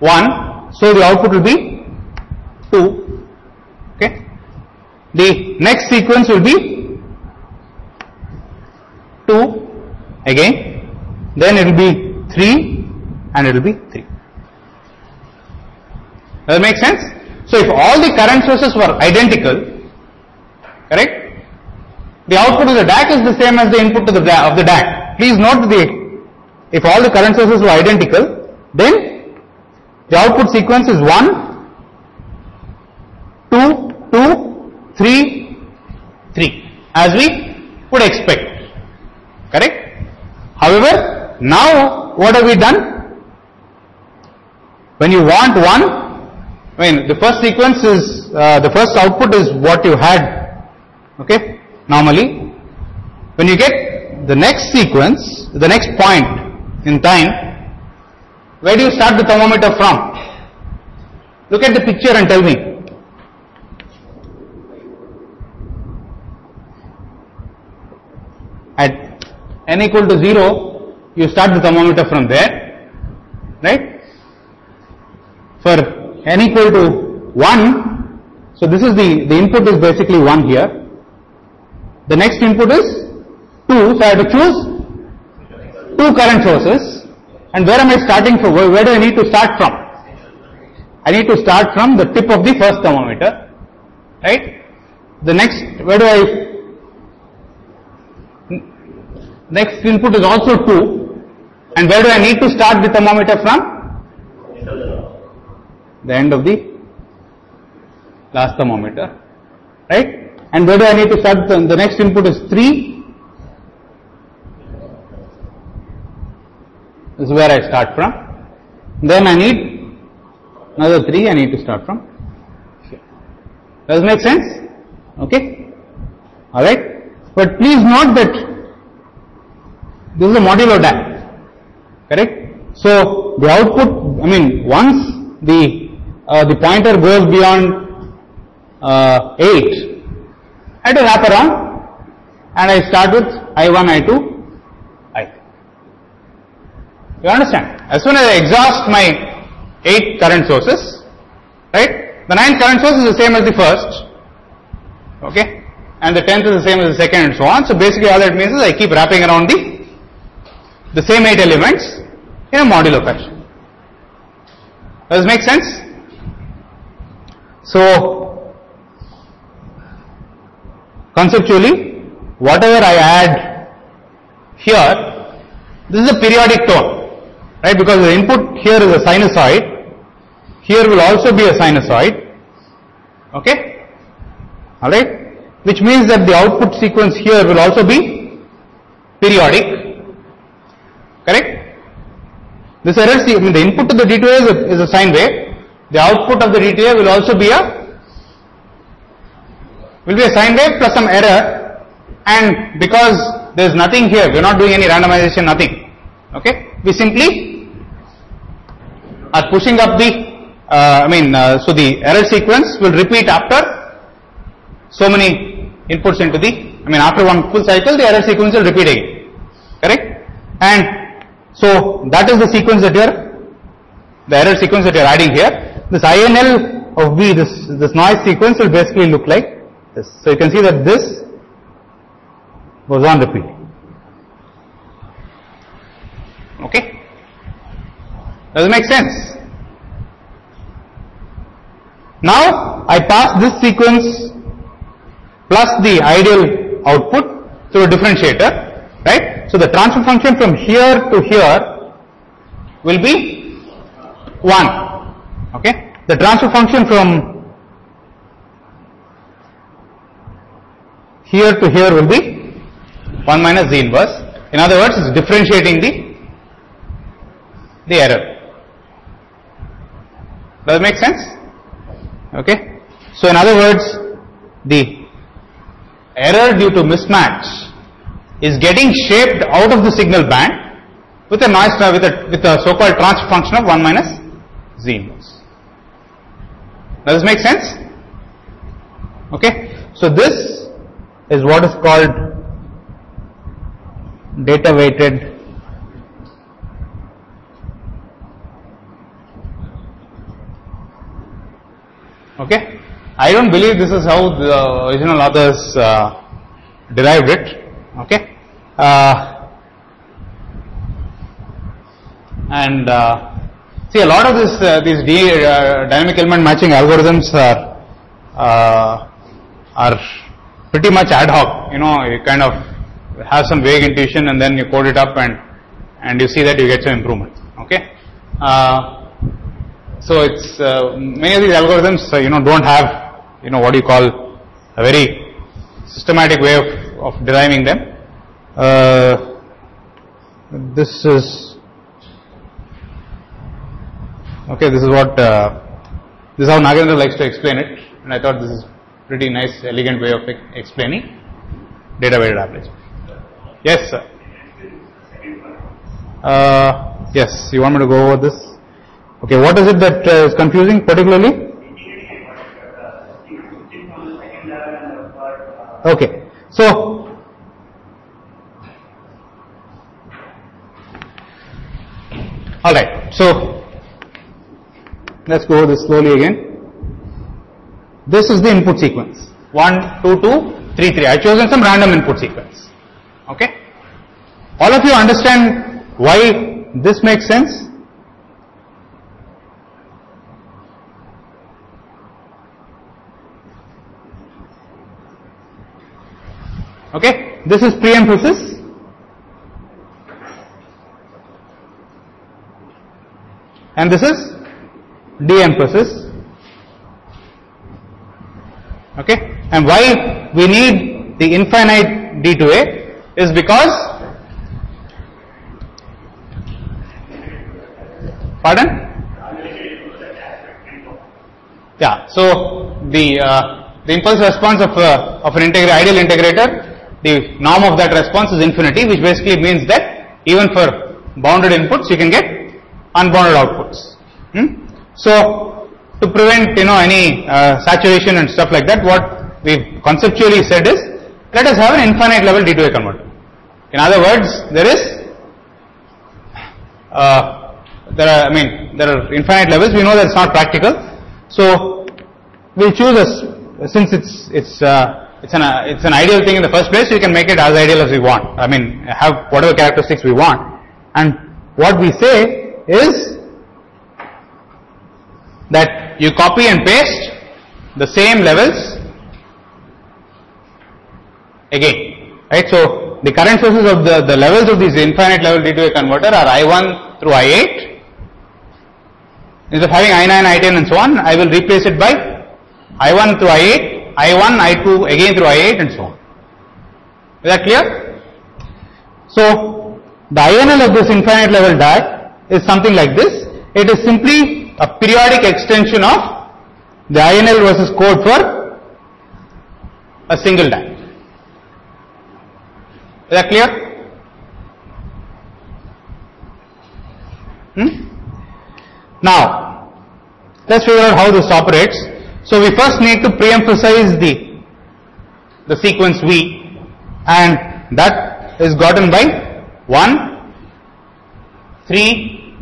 1. So the output will be 2. Okay. The next sequence will be 2 again. Then it will be 3 and it will be 3. Does that make sense? So if all the current sources were identical, correct? The output of the DAC is the same as the input to the of the DAC. Please note the if all the current sources were identical, then the output sequence is 1, 2, 2, 3, 3 as we would expect. Correct? However, now what have we done? When you want 1, I mean the first sequence is, uh, the first output is what you had, okay, normally. When you get the next sequence, the next point in time, where do you start the thermometer from? Look at the picture and tell me. At n equal to 0, you start the thermometer from there, right? For n equal to 1, so this is the, the input is basically 1 here. The next input is 2, so I have to choose two current sources. And where am I starting from? Where, do I need to start from? I need to start from the tip of the first thermometer, right? The next, where do I, next input is also 2. And where do I need to start the thermometer from? The end of the last thermometer, right? And where do I need to start? The, the next input is 3. This is where I start from. Then I need another 3 I need to start from here. Does it make sense? Okay? Alright? But please note that this is a modulo DAC. Correct? So the output, I mean, once the uh, the pointer goes beyond uh, 8, I to wrap around and I start with I1, I2, I3. You understand? As soon as I exhaust my 8 current sources, right? The 9 current source is the same as the first, okay? And the 10th is the same as the second and so on. So basically all that means is I keep wrapping around the the same 8 elements in a modular fashion. Does it make sense? So conceptually, whatever I add here, this is a periodic tone, right? Because the input here is a sinusoid, here will also be a sinusoid, okay? Alright? Which means that the output sequence here will also be periodic, correct? This error, I mean the input to the D2A is a, is a sine wave, the output of the D2A will also be a will be a sine wave plus some error and because there is nothing here, we are not doing any randomization, nothing. Okay? We simply are pushing up the, uh, I mean, uh, so the error sequence will repeat after so many inputs into the, I mean, after one full cycle, the error sequence will repeat again. Correct? And so that is the sequence that you are, the error sequence that you are adding here. This INL of B, this, this noise sequence will basically look like this. So you can see that this goes on repeating. Okay? Does it make sense? Now I pass this sequence plus the ideal output through a differentiator, right? So the transfer function from here to here will be 1. Okay? The transfer function from here to here will be 1 minus z inverse. In other words, it's differentiating the, the error. Does it make sense? Okay. So in other words, the error due to mismatch is getting shaped out of the signal band with a noise uh, with a with a so-called transfer function of 1 minus z inverse. Does this make sense? Okay. So this is what is called data weighted okay? I don't believe this is how the original authors uh, derived it. Okay? Uh, and uh, see a lot of this uh, these D, uh, dynamic element matching algorithms are uh, are pretty much ad hoc. You know you kind of have some vague intuition and then you code it up and and you see that you get some improvement. Okay so it's uh, many of these algorithms uh, you know don't have you know what you call a very systematic way of, of deriving them. Uh, this is okay this is what uh, this is how Nagendra likes to explain it and I thought this is pretty nice elegant way of explaining data weighted average. Yes sir. Uh, yes you want me to go over this okay what is it that uh, is confusing particularly? Okay so all right so let's go over this slowly again. This is the input sequence. 1 2 2 3 3 i chosen some random input sequence. Okay? All of you understand why this makes sense okay? This is pre-emphasis. And this is de-emphasis. Okay? And why we need the infinite d to a is because pardon? Yeah so the uh, the impulse response of uh, of an ideal integrator the norm of that response is infinity which basically means that even for bounded inputs you can get unbounded outputs. Hmm? so to prevent you know any uh, saturation and stuff like that what we've conceptually said is let us have an infinite level D2A converter. In other words there is uh, there are I mean there are infinite levels. We know that it's not practical. So we'll choose as since it's it's uh, it's an uh, it's an ideal thing in the first place we can make it as ideal as we want I mean have whatever characteristics we want and what we say is that you copy and paste the same levels again. Right? So the current sources of the, the levels of these infinite level D2A converter are I1 through I8. Instead of having I9, I10 and so on, I will replace it by I1 through I8, I1, I2 again through I8 and so on. Is that clear? So the INL of this infinite level DAC is something like this. It is simply a periodic extension of the INL versus code for a single DAC. Is that clear? Hmm? Now, let's figure out how this operates. So we first need to pre-emphasize the, the sequence V and that is gotten by 1, 3,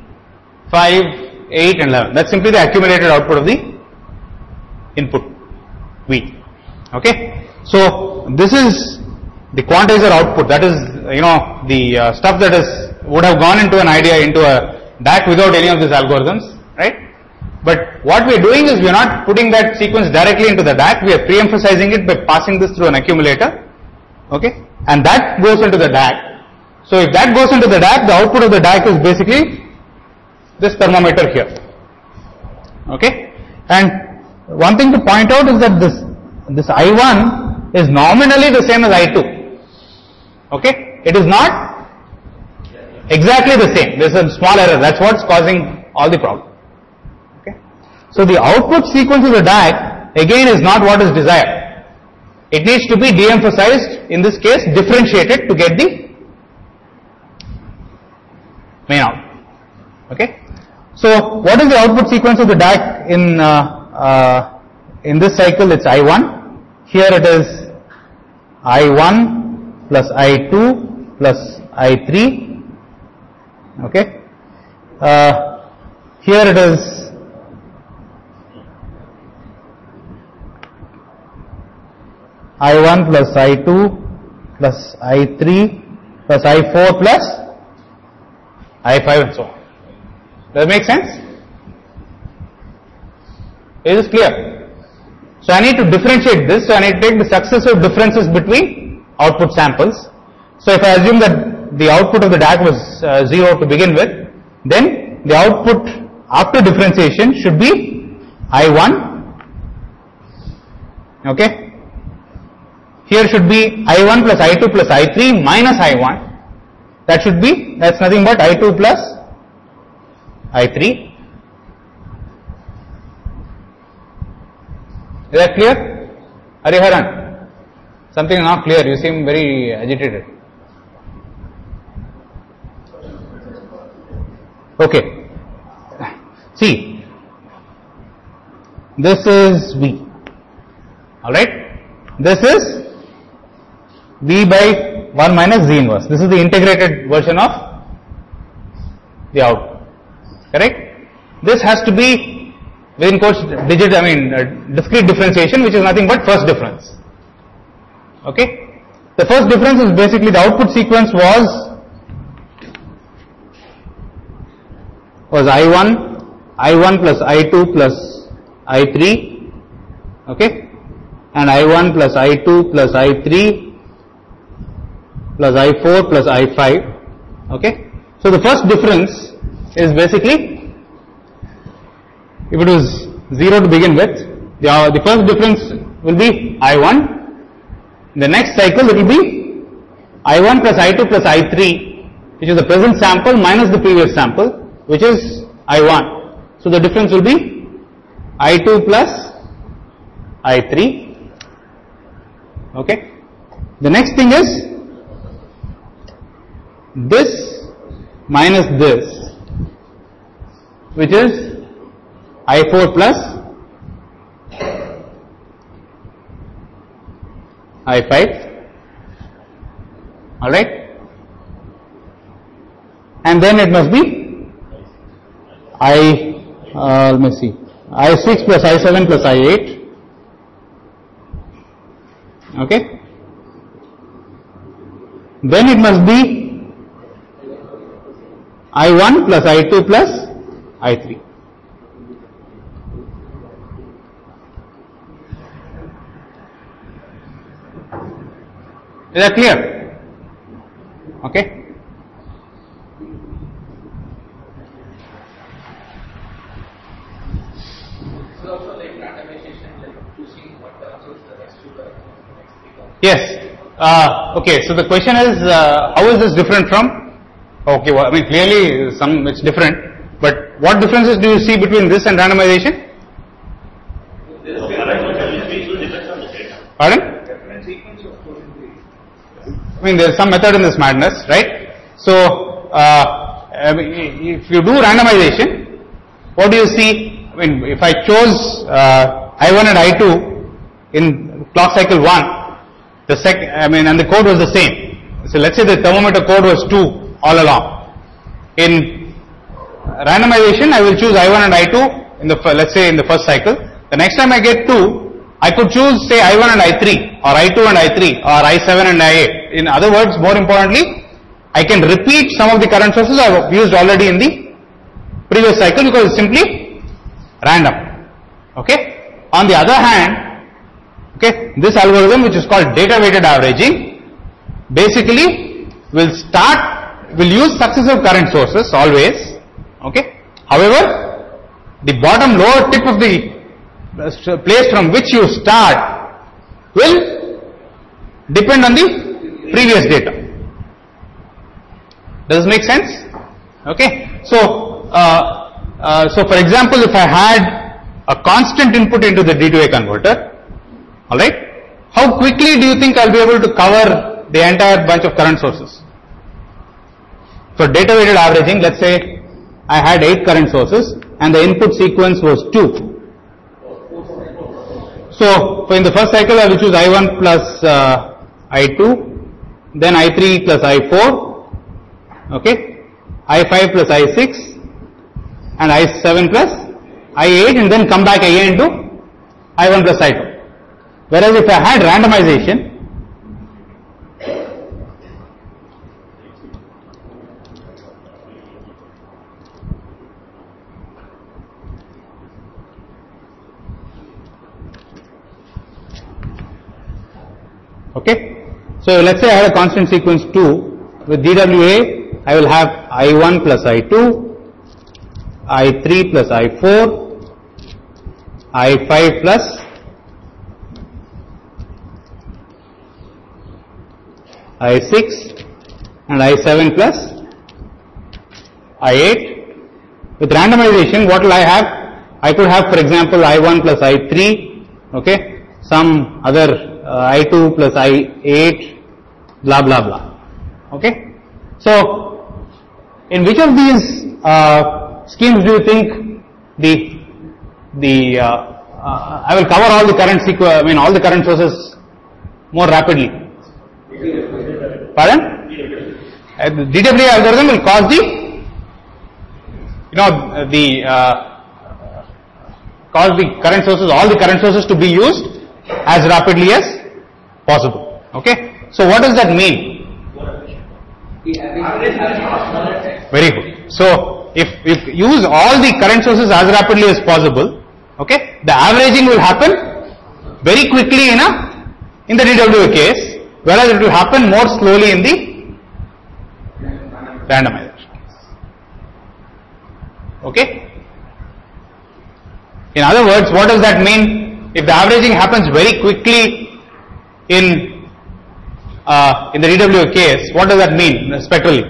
5, 8 and 11. That's simply the accumulated output of the input V. Okay. So this is the quantizer output. That is, you know, the uh, stuff that is would have gone into an idea into a DAC without any of these algorithms, right? But what we are doing is we are not putting that sequence directly into the DAC. We are pre-emphasizing it by passing this through an accumulator. Okay, and that goes into the DAC. So if that goes into the DAC, the output of the DAC is basically this thermometer here. Okay, and one thing to point out is that this this I1 is nominally the same as I2. Okay, it is not exactly the same. There's a small error. That's what's causing all the problem. So the output sequence of the DAC again is not what is desired. It needs to be de-emphasized, in this case differentiated to get the main out. Okay. So what is the output sequence of the DAC in uh, uh, in this cycle? It's I1. Here it is I1 plus I2 plus I3. Okay. Uh, here it is I1 plus I2 plus I3 plus I4 plus I5 and so on. Does that make sense? Is this clear? So I need to differentiate this, so I need to take the successive differences between output samples. So if I assume that the output of the DAC was uh, 0 to begin with, then the output after differentiation should be I1, okay? Here should be I1 plus I2 plus I3 minus I1. That should be, that's nothing but I2 plus I3. Is that clear? Hariharan, something is not clear. You seem very agitated. Okay. See, this is V. Alright? This is V by 1 minus Z inverse. This is the integrated version of the output. Correct? This has to be within course digit, I mean uh, discrete differentiation which is nothing but first difference. Okay? The first difference is basically the output sequence was was I1, I1 plus I2 plus I3, okay, and I1 plus I2 plus I3 plus I4 plus I5, okay. So the first difference is basically, if it was 0 to begin with, the, uh, the first difference will be I1, the next cycle it will be I1 plus I2 plus I3, which is the present sample minus the previous sample, which is I1. So the difference will be I2 plus I3. Okay. The next thing is this minus this, which is I4 plus I5. Alright. And then it must be I, uh, let me see, I6 plus I7 plus I8. Okay. Then it must be I1 plus I2 plus I3. Is that clear? Okay. Yes. Uh, okay. So the question is, uh, how is this different from? Okay. Well, I mean, clearly some it's different. But what differences do you see between this and randomization? Pardon? I mean, there's some method in this madness, right? So, uh, I mean, if you do randomization, what do you see? I mean, if I chose uh, I1 and I2 in clock cycle 1, the sec, I mean, and the code was the same. So let's say the thermometer code was 2 all along. In randomization, I will choose I1 and I2 in the, let's say in the first cycle. The next time I get 2, I could choose say I1 and I3 or I2 and I3 or I7 and I8. In other words, more importantly, I can repeat some of the current sources I have used already in the previous cycle because it's simply random. Okay. On the other hand, okay, this algorithm which is called data weighted averaging basically will start, will use successive current sources always. Okay. However, the bottom lower tip of the place from which you start will depend on the previous data. Does this make sense? Okay. So, uh, uh, so for example, if I had a constant input into the D2A converter, all right, how quickly do you think I'll be able to cover the entire bunch of current sources? For data weighted averaging, let's say I had eight current sources and the input sequence was two. So, for in the first cycle, I will choose I1 plus uh, I2, then I3 plus I4, okay, I5 plus I6, and I7 plus I8, and then come back again to I1 plus I2. Whereas if I had randomization, Okay. So let's say I have a constant sequence 2 with DWA I will have I1 plus I2, I3 plus I4, I5 plus I6 and I7 plus I8. With randomization what will I have? I could have for example I1 plus I3, okay, some other uh, I2 plus I8, blah blah blah. Okay. So, in which of these uh, schemes do you think the the uh, uh, I will cover all the current sequ- I mean all the current sources more rapidly? Pardon? Uh, the DWA algorithm will cause the you know the uh, cause the current sources all the current sources to be used as rapidly as possible. Okay. So what does that mean? Very good. So, if, if use all the current sources as rapidly as possible, okay, the averaging will happen very quickly in a, in the DWA case, whereas it will happen more slowly in the case. Okay? In other words, what does that mean? If the averaging happens very quickly in uh, in the DWA case, what does that mean spectrally?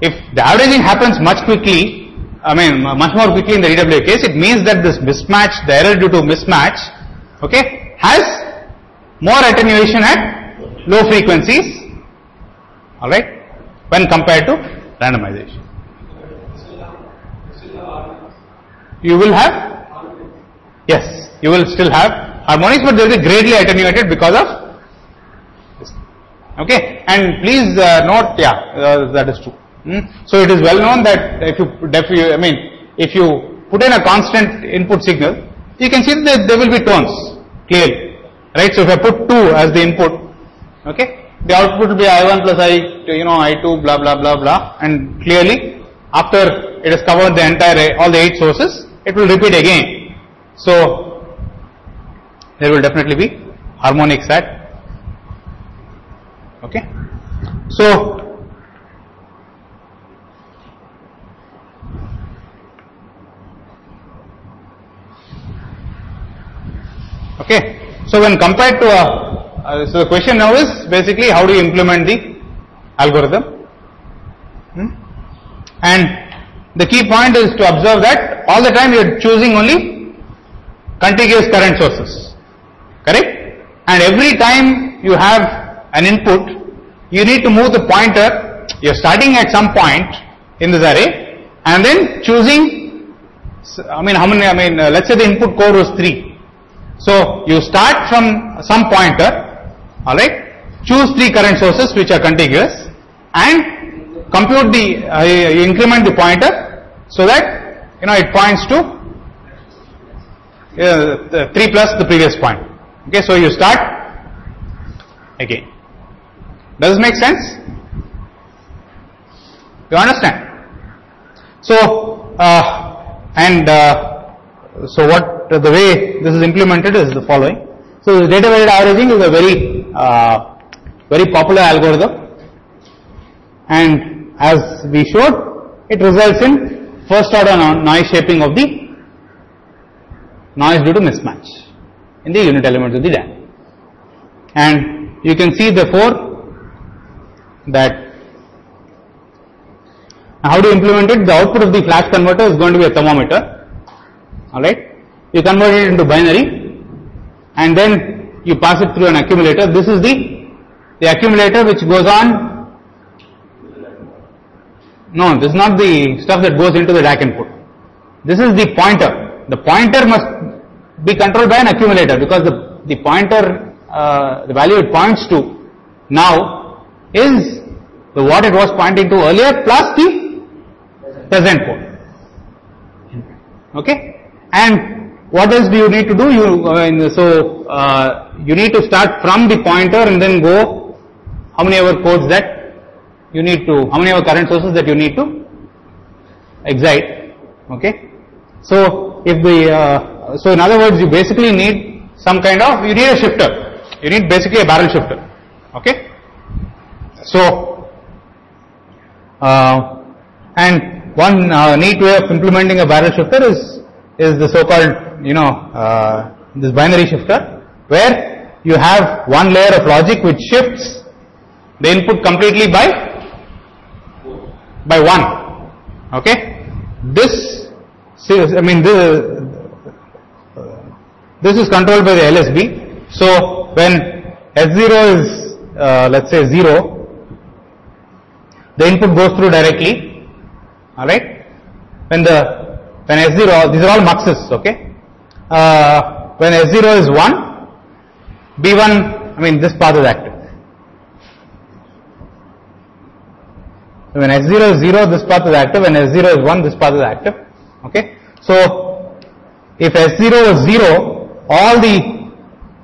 If the averaging happens much quickly, I mean much more quickly in the DWA case, it means that this mismatch, the error due to mismatch, okay, has more attenuation at low frequencies, alright, when compared to randomization. You will have, yes, you will still have harmonics, but they will be greatly attenuated because of this. Okay, and please uh, note, yeah, uh, that is true. Hmm? So it is well known that if you, you, I mean, if you put in a constant input signal, you can see that there will be tones clearly, right? So if I put two as the input, okay, the output will be I1 plus I, you know, I2, blah blah blah blah, and clearly after it has covered the entire all the eight sources, it will repeat again. So there will definitely be harmonics at okay. So Okay. So when compared to a, uh, so the question now is basically how do you implement the algorithm? Hmm? And the key point is to observe that all the time you are choosing only contiguous current sources. Correct? And every time you have an input, you need to move the pointer, you are starting at some point in this array and then choosing, I mean how many, I mean uh, let's say the input core was 3. So you start from some pointer, alright, choose three current sources which are contiguous and compute the, uh, increment the pointer so that, you know, it points to uh, the 3 plus the previous point. Okay, so you start again. Does this make sense? You understand? So, uh, and uh, so what the way this is implemented is the following. So, the data weighted averaging is a very uh, very popular algorithm, and as we showed, it results in first order noise shaping of the noise due to mismatch in the unit elements of the DAC. And you can see therefore that how do you implement it? The output of the flash converter is going to be a thermometer. Alright. You convert it into binary and then you pass it through an accumulator. This is the, the accumulator which goes on. No, this is not the stuff that goes into the DAC input. This is the pointer. The pointer must be controlled by an accumulator because the, the pointer, uh, the value it points to now is the what it was pointing to earlier plus the present port. Okay? And what else do you need to do? You so uh, you need to start from the pointer and then go how many ever codes that you need to how many ever current sources that you need to excite. Okay? So if the uh, so in other words you basically need some kind of you need a shifter. You need basically a barrel shifter. Okay? So uh, and one uh, neat way of implementing a barrel shifter is is the so-called you know uh, this binary shifter where you have one layer of logic which shifts the input completely by by one. Okay, this I mean this this is controlled by the LSB. So when S0 is uh, let's say zero, the input goes through directly. All right. When the when S0 these are all muxes. Okay. Uh, when S0 is one, B1 I mean this path is active. When S0 is 0, this path is active. When S0 is 1, this path is active. Okay. So, if S0 is 0, all the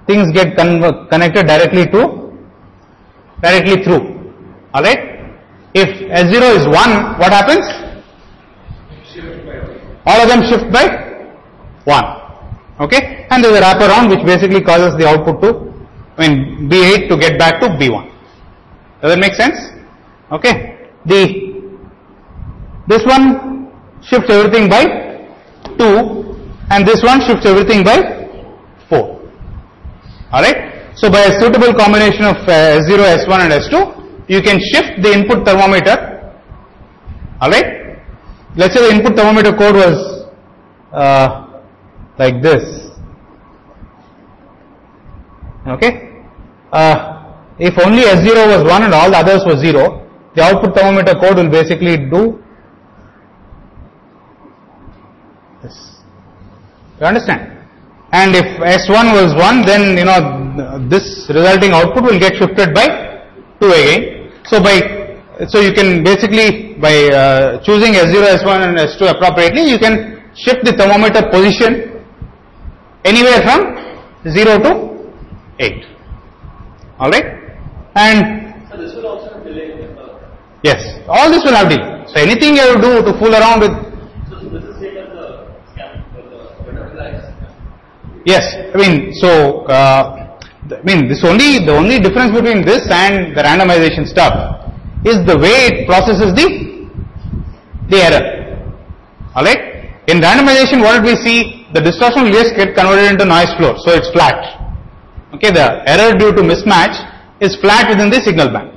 things get con- connected directly to, directly through. Alright. If S0 is 1, what happens? All of them shift by 1. Okay. And there is a wraparound which basically causes the output to, I mean, B8 to get back to B1. Does that make sense? Okay. The this one shifts everything by 2 and this one shifts everything by 4. Alright. So by a suitable combination of uh, S0, S1 and S2, you can shift the input thermometer. Alright. Let's say the input thermometer code was uh, like this. Okay. Uh, if only S0 was 1 and all the others were 0, the output thermometer code will basically do this. You understand? And if S1 was 1, then you know this resulting output will get shifted by 2 again. So by so you can basically by uh, choosing S0, S1 and S2 appropriately, you can shift the thermometer position anywhere from 0 to 8. Alright? And So this will also delay in the curve. yes, all this will have delay. So anything you have to do to fool around with So this is same as the scan, Yes, I mean, so, uh, I mean, this only, the only difference between this and the randomization stuff is the way it processes the, the error. Alright? In randomization, what did we see? The distortion will get converted into noise floor, so it's flat. Okay, the error due to mismatch is flat within the signal band.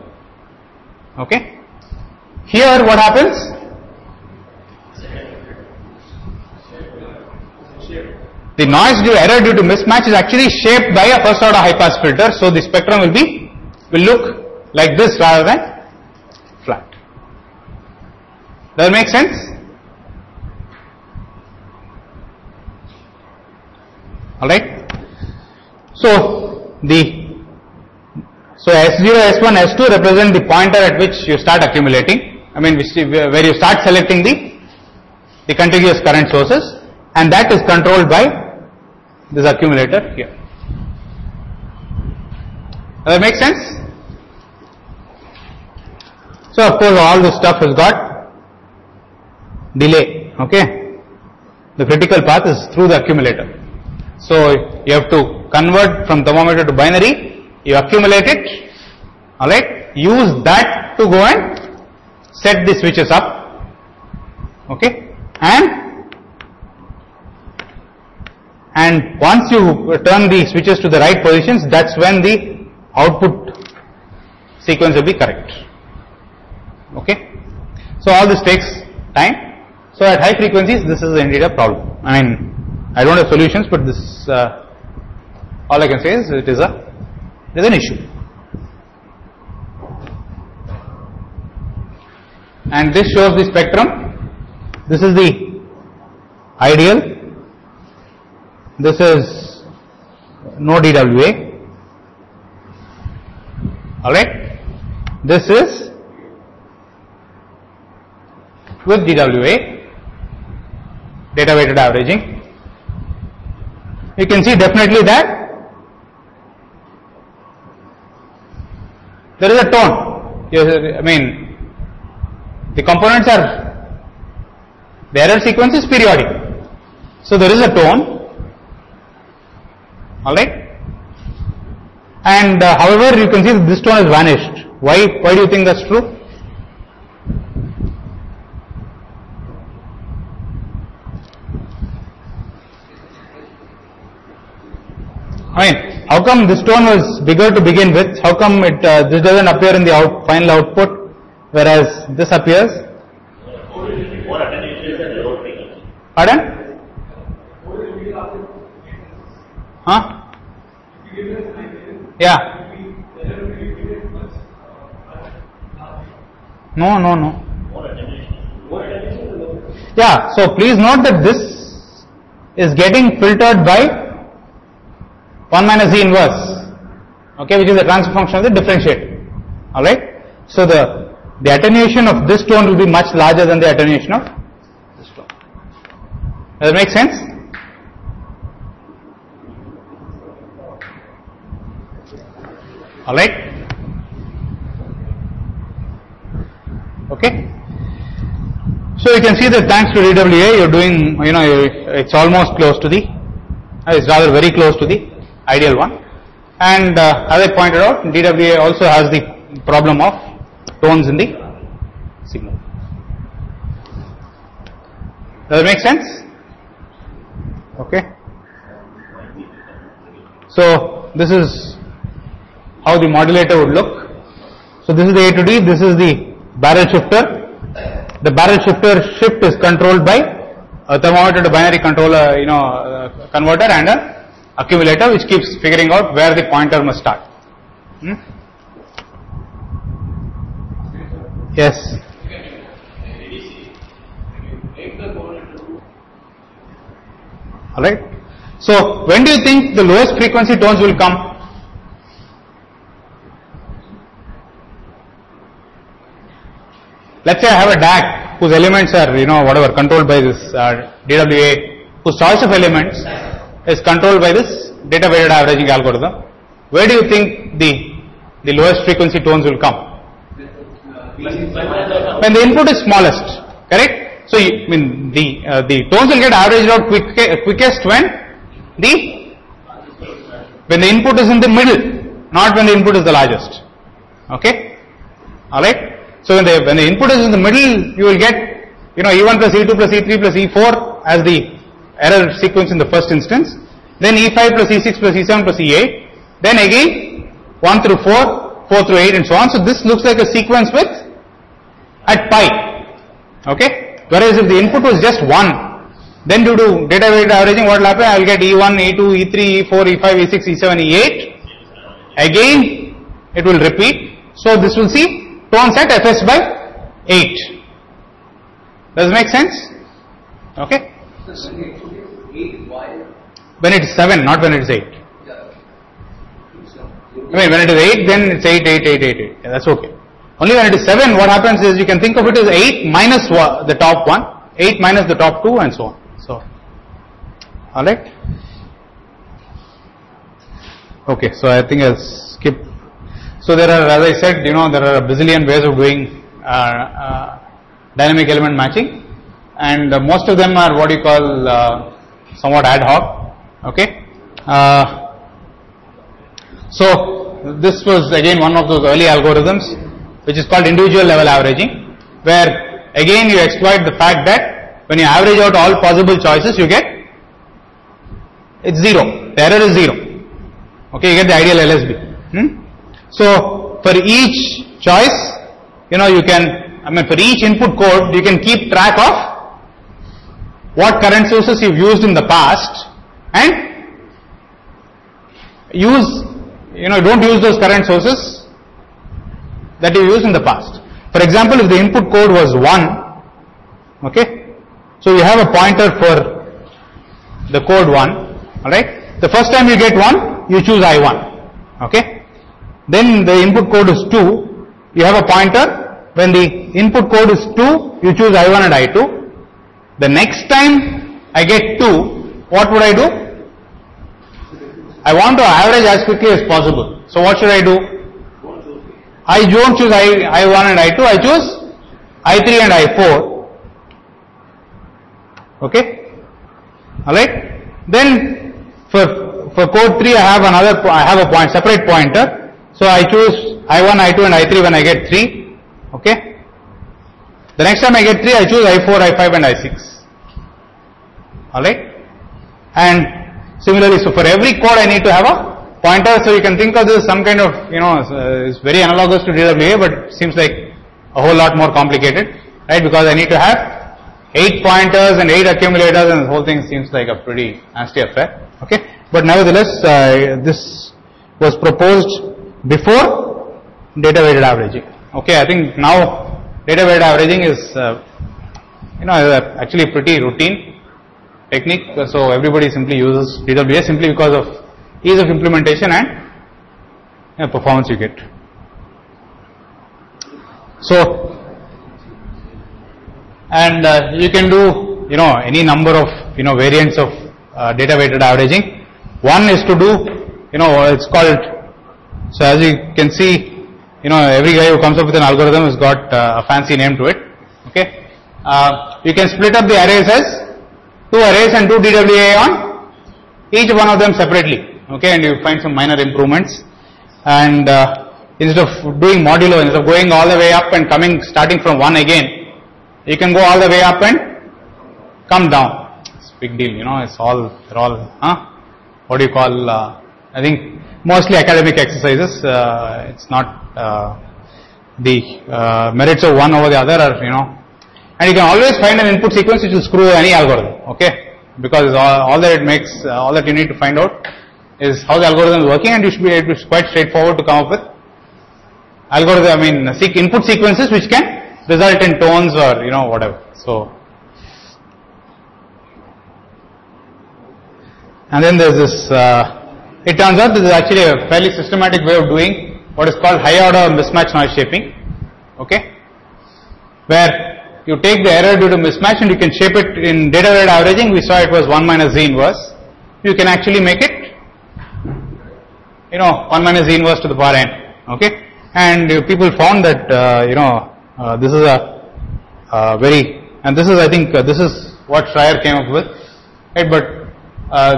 Okay? Here, what happens? The noise due error due to mismatch is actually shaped by a first order high pass filter, so the spectrum will be will look like this rather than flat. Does that make sense? Alright? So the so S0, S1, S2 represent the pointer at which you start accumulating. I mean which, where you start selecting the the contiguous current sources and that is controlled by this accumulator here. Does that make sense? So of course all this stuff has got delay, okay? The critical path is through the accumulator. So you have to convert from thermometer to binary, you accumulate it, alright? Use that to go and set the switches up, okay? And and once you turn the switches to the right positions, that's when the output sequence will be correct. Okay? So all this takes time. So at high frequencies, this is indeed a problem. I mean, I don't have solutions, but this, uh, all I can say is it is a, it is an issue. And this shows the spectrum. This is the ideal this is no DWA. Alright. This is with DWA, data weighted averaging. You can see definitely that there is a tone. I mean, the components are, the error sequence is periodic. So there is a tone Alright? And uh, however, you can see this tone has vanished. Why? Why do you think that's true? I mean, how come this tone was bigger to begin with? How come it uh, this doesn't appear in the out, final output, whereas this appears? Pardon? Huh? Yeah. No, no, no. Yeah, so please note that this is getting filtered by 1 minus Z inverse, okay, which is the transfer function of the differentiator. Alright? So the, the attenuation of this tone will be much larger than the attenuation of this tone. Does that make sense? Alright? Okay? So you can see that thanks to DWA, you're doing, you know, it's almost close to the, uh, it's rather very close to the ideal one. And uh, as I pointed out, DWA also has the problem of tones in the signal. Does it make sense? Okay. So this is how the modulator would look. So this is the A to D, this is the barrel shifter. The barrel shifter shift is controlled by a thermometer to binary controller, you know, uh, converter and a accumulator which keeps figuring out where the pointer must start. Hmm? Yes. Alright. So when do you think the lowest frequency tones will come? Let's say I have a DAC whose elements are, you know, whatever, controlled by this uh, DWA, whose choice of elements is controlled by this data weighted averaging algorithm. Where do you think the, the lowest frequency tones will come? When the input is smallest, correct? So, you, I mean, the, uh, the tones will get averaged out quick, quickest when the when the input is in the middle, not when the input is the largest. Okay? Alright? So when the, when the input is in the middle, you will get, you know, E1 plus E2 plus E3 plus E4 as the error sequence in the first instance. Then E5 plus E6 plus E7 plus E8. Then again, 1 through 4, 4 through 8 and so on. So this looks like a sequence with at pi. Okay? Whereas if the input was just 1, then due to data weighted averaging, what will happen? I will get E1, E2, E3, E4, E5, E6, E7, E8. Again, it will repeat. So this will see tones at Fs by 8. Does it make sense? Okay? When it is eight while When it is 7, not when it is 8. I mean, when it is 8, then it's 8, 8, 8, 8, 8. Yeah, that's okay. Only when it is 7, what happens is you can think of it as 8 minus the top one, 8 minus the top 2 and so on. So, alright? Okay, so I think I'll skip. So there are, as I said, you know, there are a bazillion ways of doing uh, uh, dynamic element matching and uh, most of them are what you call uh, somewhat ad hoc. Okay? Uh, so this was again one of those early algorithms which is called individual level averaging where again you exploit the fact that when you average out all possible choices you get it's zero. The error is zero. Okay, you get the ideal LSB. Hmm? So for each choice, you know, you can, I mean, for each input code, you can keep track of what current sources you've used in the past and use, you know, don't use those current sources that you used in the past. For example, if the input code was 1, okay, so you have a pointer for the code 1, alright. The first time you get 1, you choose I1, okay. Then the input code is 2, you have a pointer. When the input code is 2, you choose I1 and I2. The next time I get 2, what would I do? I want to average as quickly as possible. So what should I do? I don't choose I, I1 and I2, I choose I3 and I4. Okay? Alright? Then for, for code 3 I have another, I have a point, separate pointer. So I choose I1, I2 and I3 when I get 3. Okay? The next time I get 3 I choose I4, I5 and I6. Alright? And similarly, so for every code I need to have a pointer, so you can think of this as some kind of, you know, it's, uh, it's very analogous to DWA, but seems like a whole lot more complicated, right? Because I need to have 8 pointers and 8 accumulators and the whole thing seems like a pretty nasty affair, okay? But nevertheless, uh, this was proposed before data weighted averaging, okay? I think now data weighted averaging is, uh, you know, actually pretty routine technique. So everybody simply uses DWA simply because of ease of implementation and you know, performance you get. So, and uh, you can do you know any number of you know variants of uh, data weighted averaging. One is to do you know it's called. So as you can see, you know every guy who comes up with an algorithm has got uh, a fancy name to it. Okay, uh, you can split up the arrays as two arrays and do DWA on each one of them separately. Okay, and you find some minor improvements. And uh, instead of doing modulo, instead of going all the way up and coming, starting from one again, you can go all the way up and come down. It's big deal, you know. It's all they're all, huh? What do you call? Uh, I think mostly academic exercises. Uh, it's not uh, the uh, merits of one over the other, are you know and you can always find an input sequence which will screw any algorithm, okay? Because all, all that it makes, uh, all that you need to find out is how the algorithm is working and you should be, it is quite straightforward to come up with algorithm, I mean, seek input sequences which can result in tones or, you know, whatever. So, and then there's this, uh, it turns out this is actually a fairly systematic way of doing what is called high order mismatch noise shaping, okay? Where you take the error due to mismatch and you can shape it in data weighted averaging. We saw it was 1 minus z inverse. You can actually make it, you know, 1 minus z inverse to the power n. Okay? And uh, people found that, uh, you know, uh, this is a uh, very, and this is, I think, uh, this is what Schreier came up with, right? But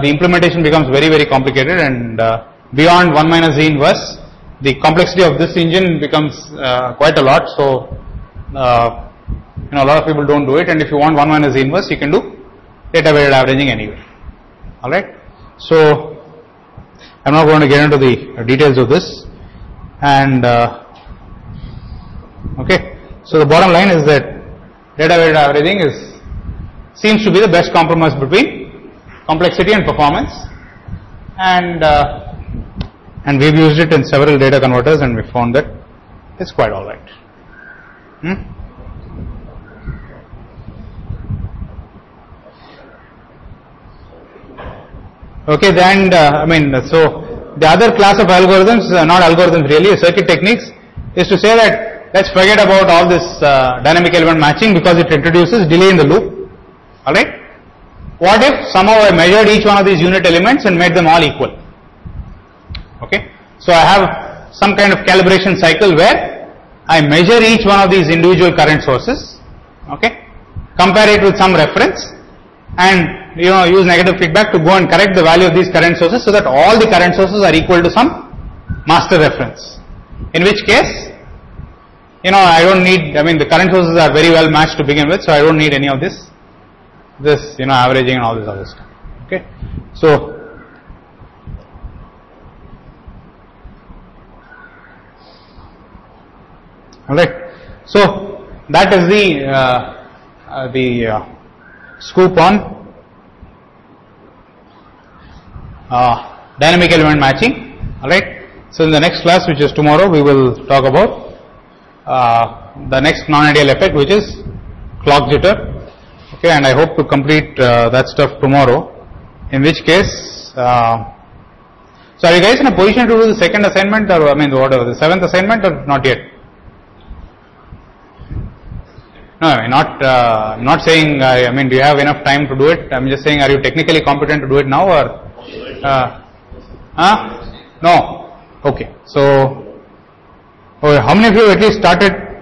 the implementation becomes very, very complicated and uh, beyond 1 minus Z inverse, the complexity of this engine becomes uh, quite a lot. So, uh, you know, a lot of people don't do it. And if you want 1 minus Z inverse, you can do data weighted averaging anyway. All right. So, I'm not going to get into the details of this. And uh, okay, so the bottom line is that data weighted averaging is seems to be the best compromise between complexity and performance. And uh, and we've used it in several data converters, and we found that it's quite all right. Hmm? Okay, then uh, I mean, so the other class of algorithms, uh, not algorithms really, circuit techniques, is to say that let's forget about all this uh, dynamic element matching because it introduces delay in the loop. All right. What if somehow I measured each one of these unit elements and made them all equal? Okay. So I have some kind of calibration cycle where I measure each one of these individual current sources. Okay. Compare it with some reference and you know use negative feedback to go and correct the value of these current sources so that all the current sources are equal to some master reference. In which case, you know I don't need. I mean the current sources are very well matched to begin with, so I don't need any of this, this you know averaging and all this other stuff. Okay, so. All right. So that is the uh, uh, the uh, scoop on uh, dynamic element matching. All right. So in the next class, which is tomorrow, we will talk about uh, the next non-ideal effect, which is clock jitter. Okay, and I hope to complete uh, that stuff tomorrow. In which case, uh, so are you guys in a position to do the second assignment, or I mean, the whatever the seventh assignment, or not yet? No, I mean, not uh, not saying. Uh, I mean, do you have enough time to do it? I'm just saying, are you technically competent to do it now, or? Uh, huh? No. Okay. So, okay, how many of you at least started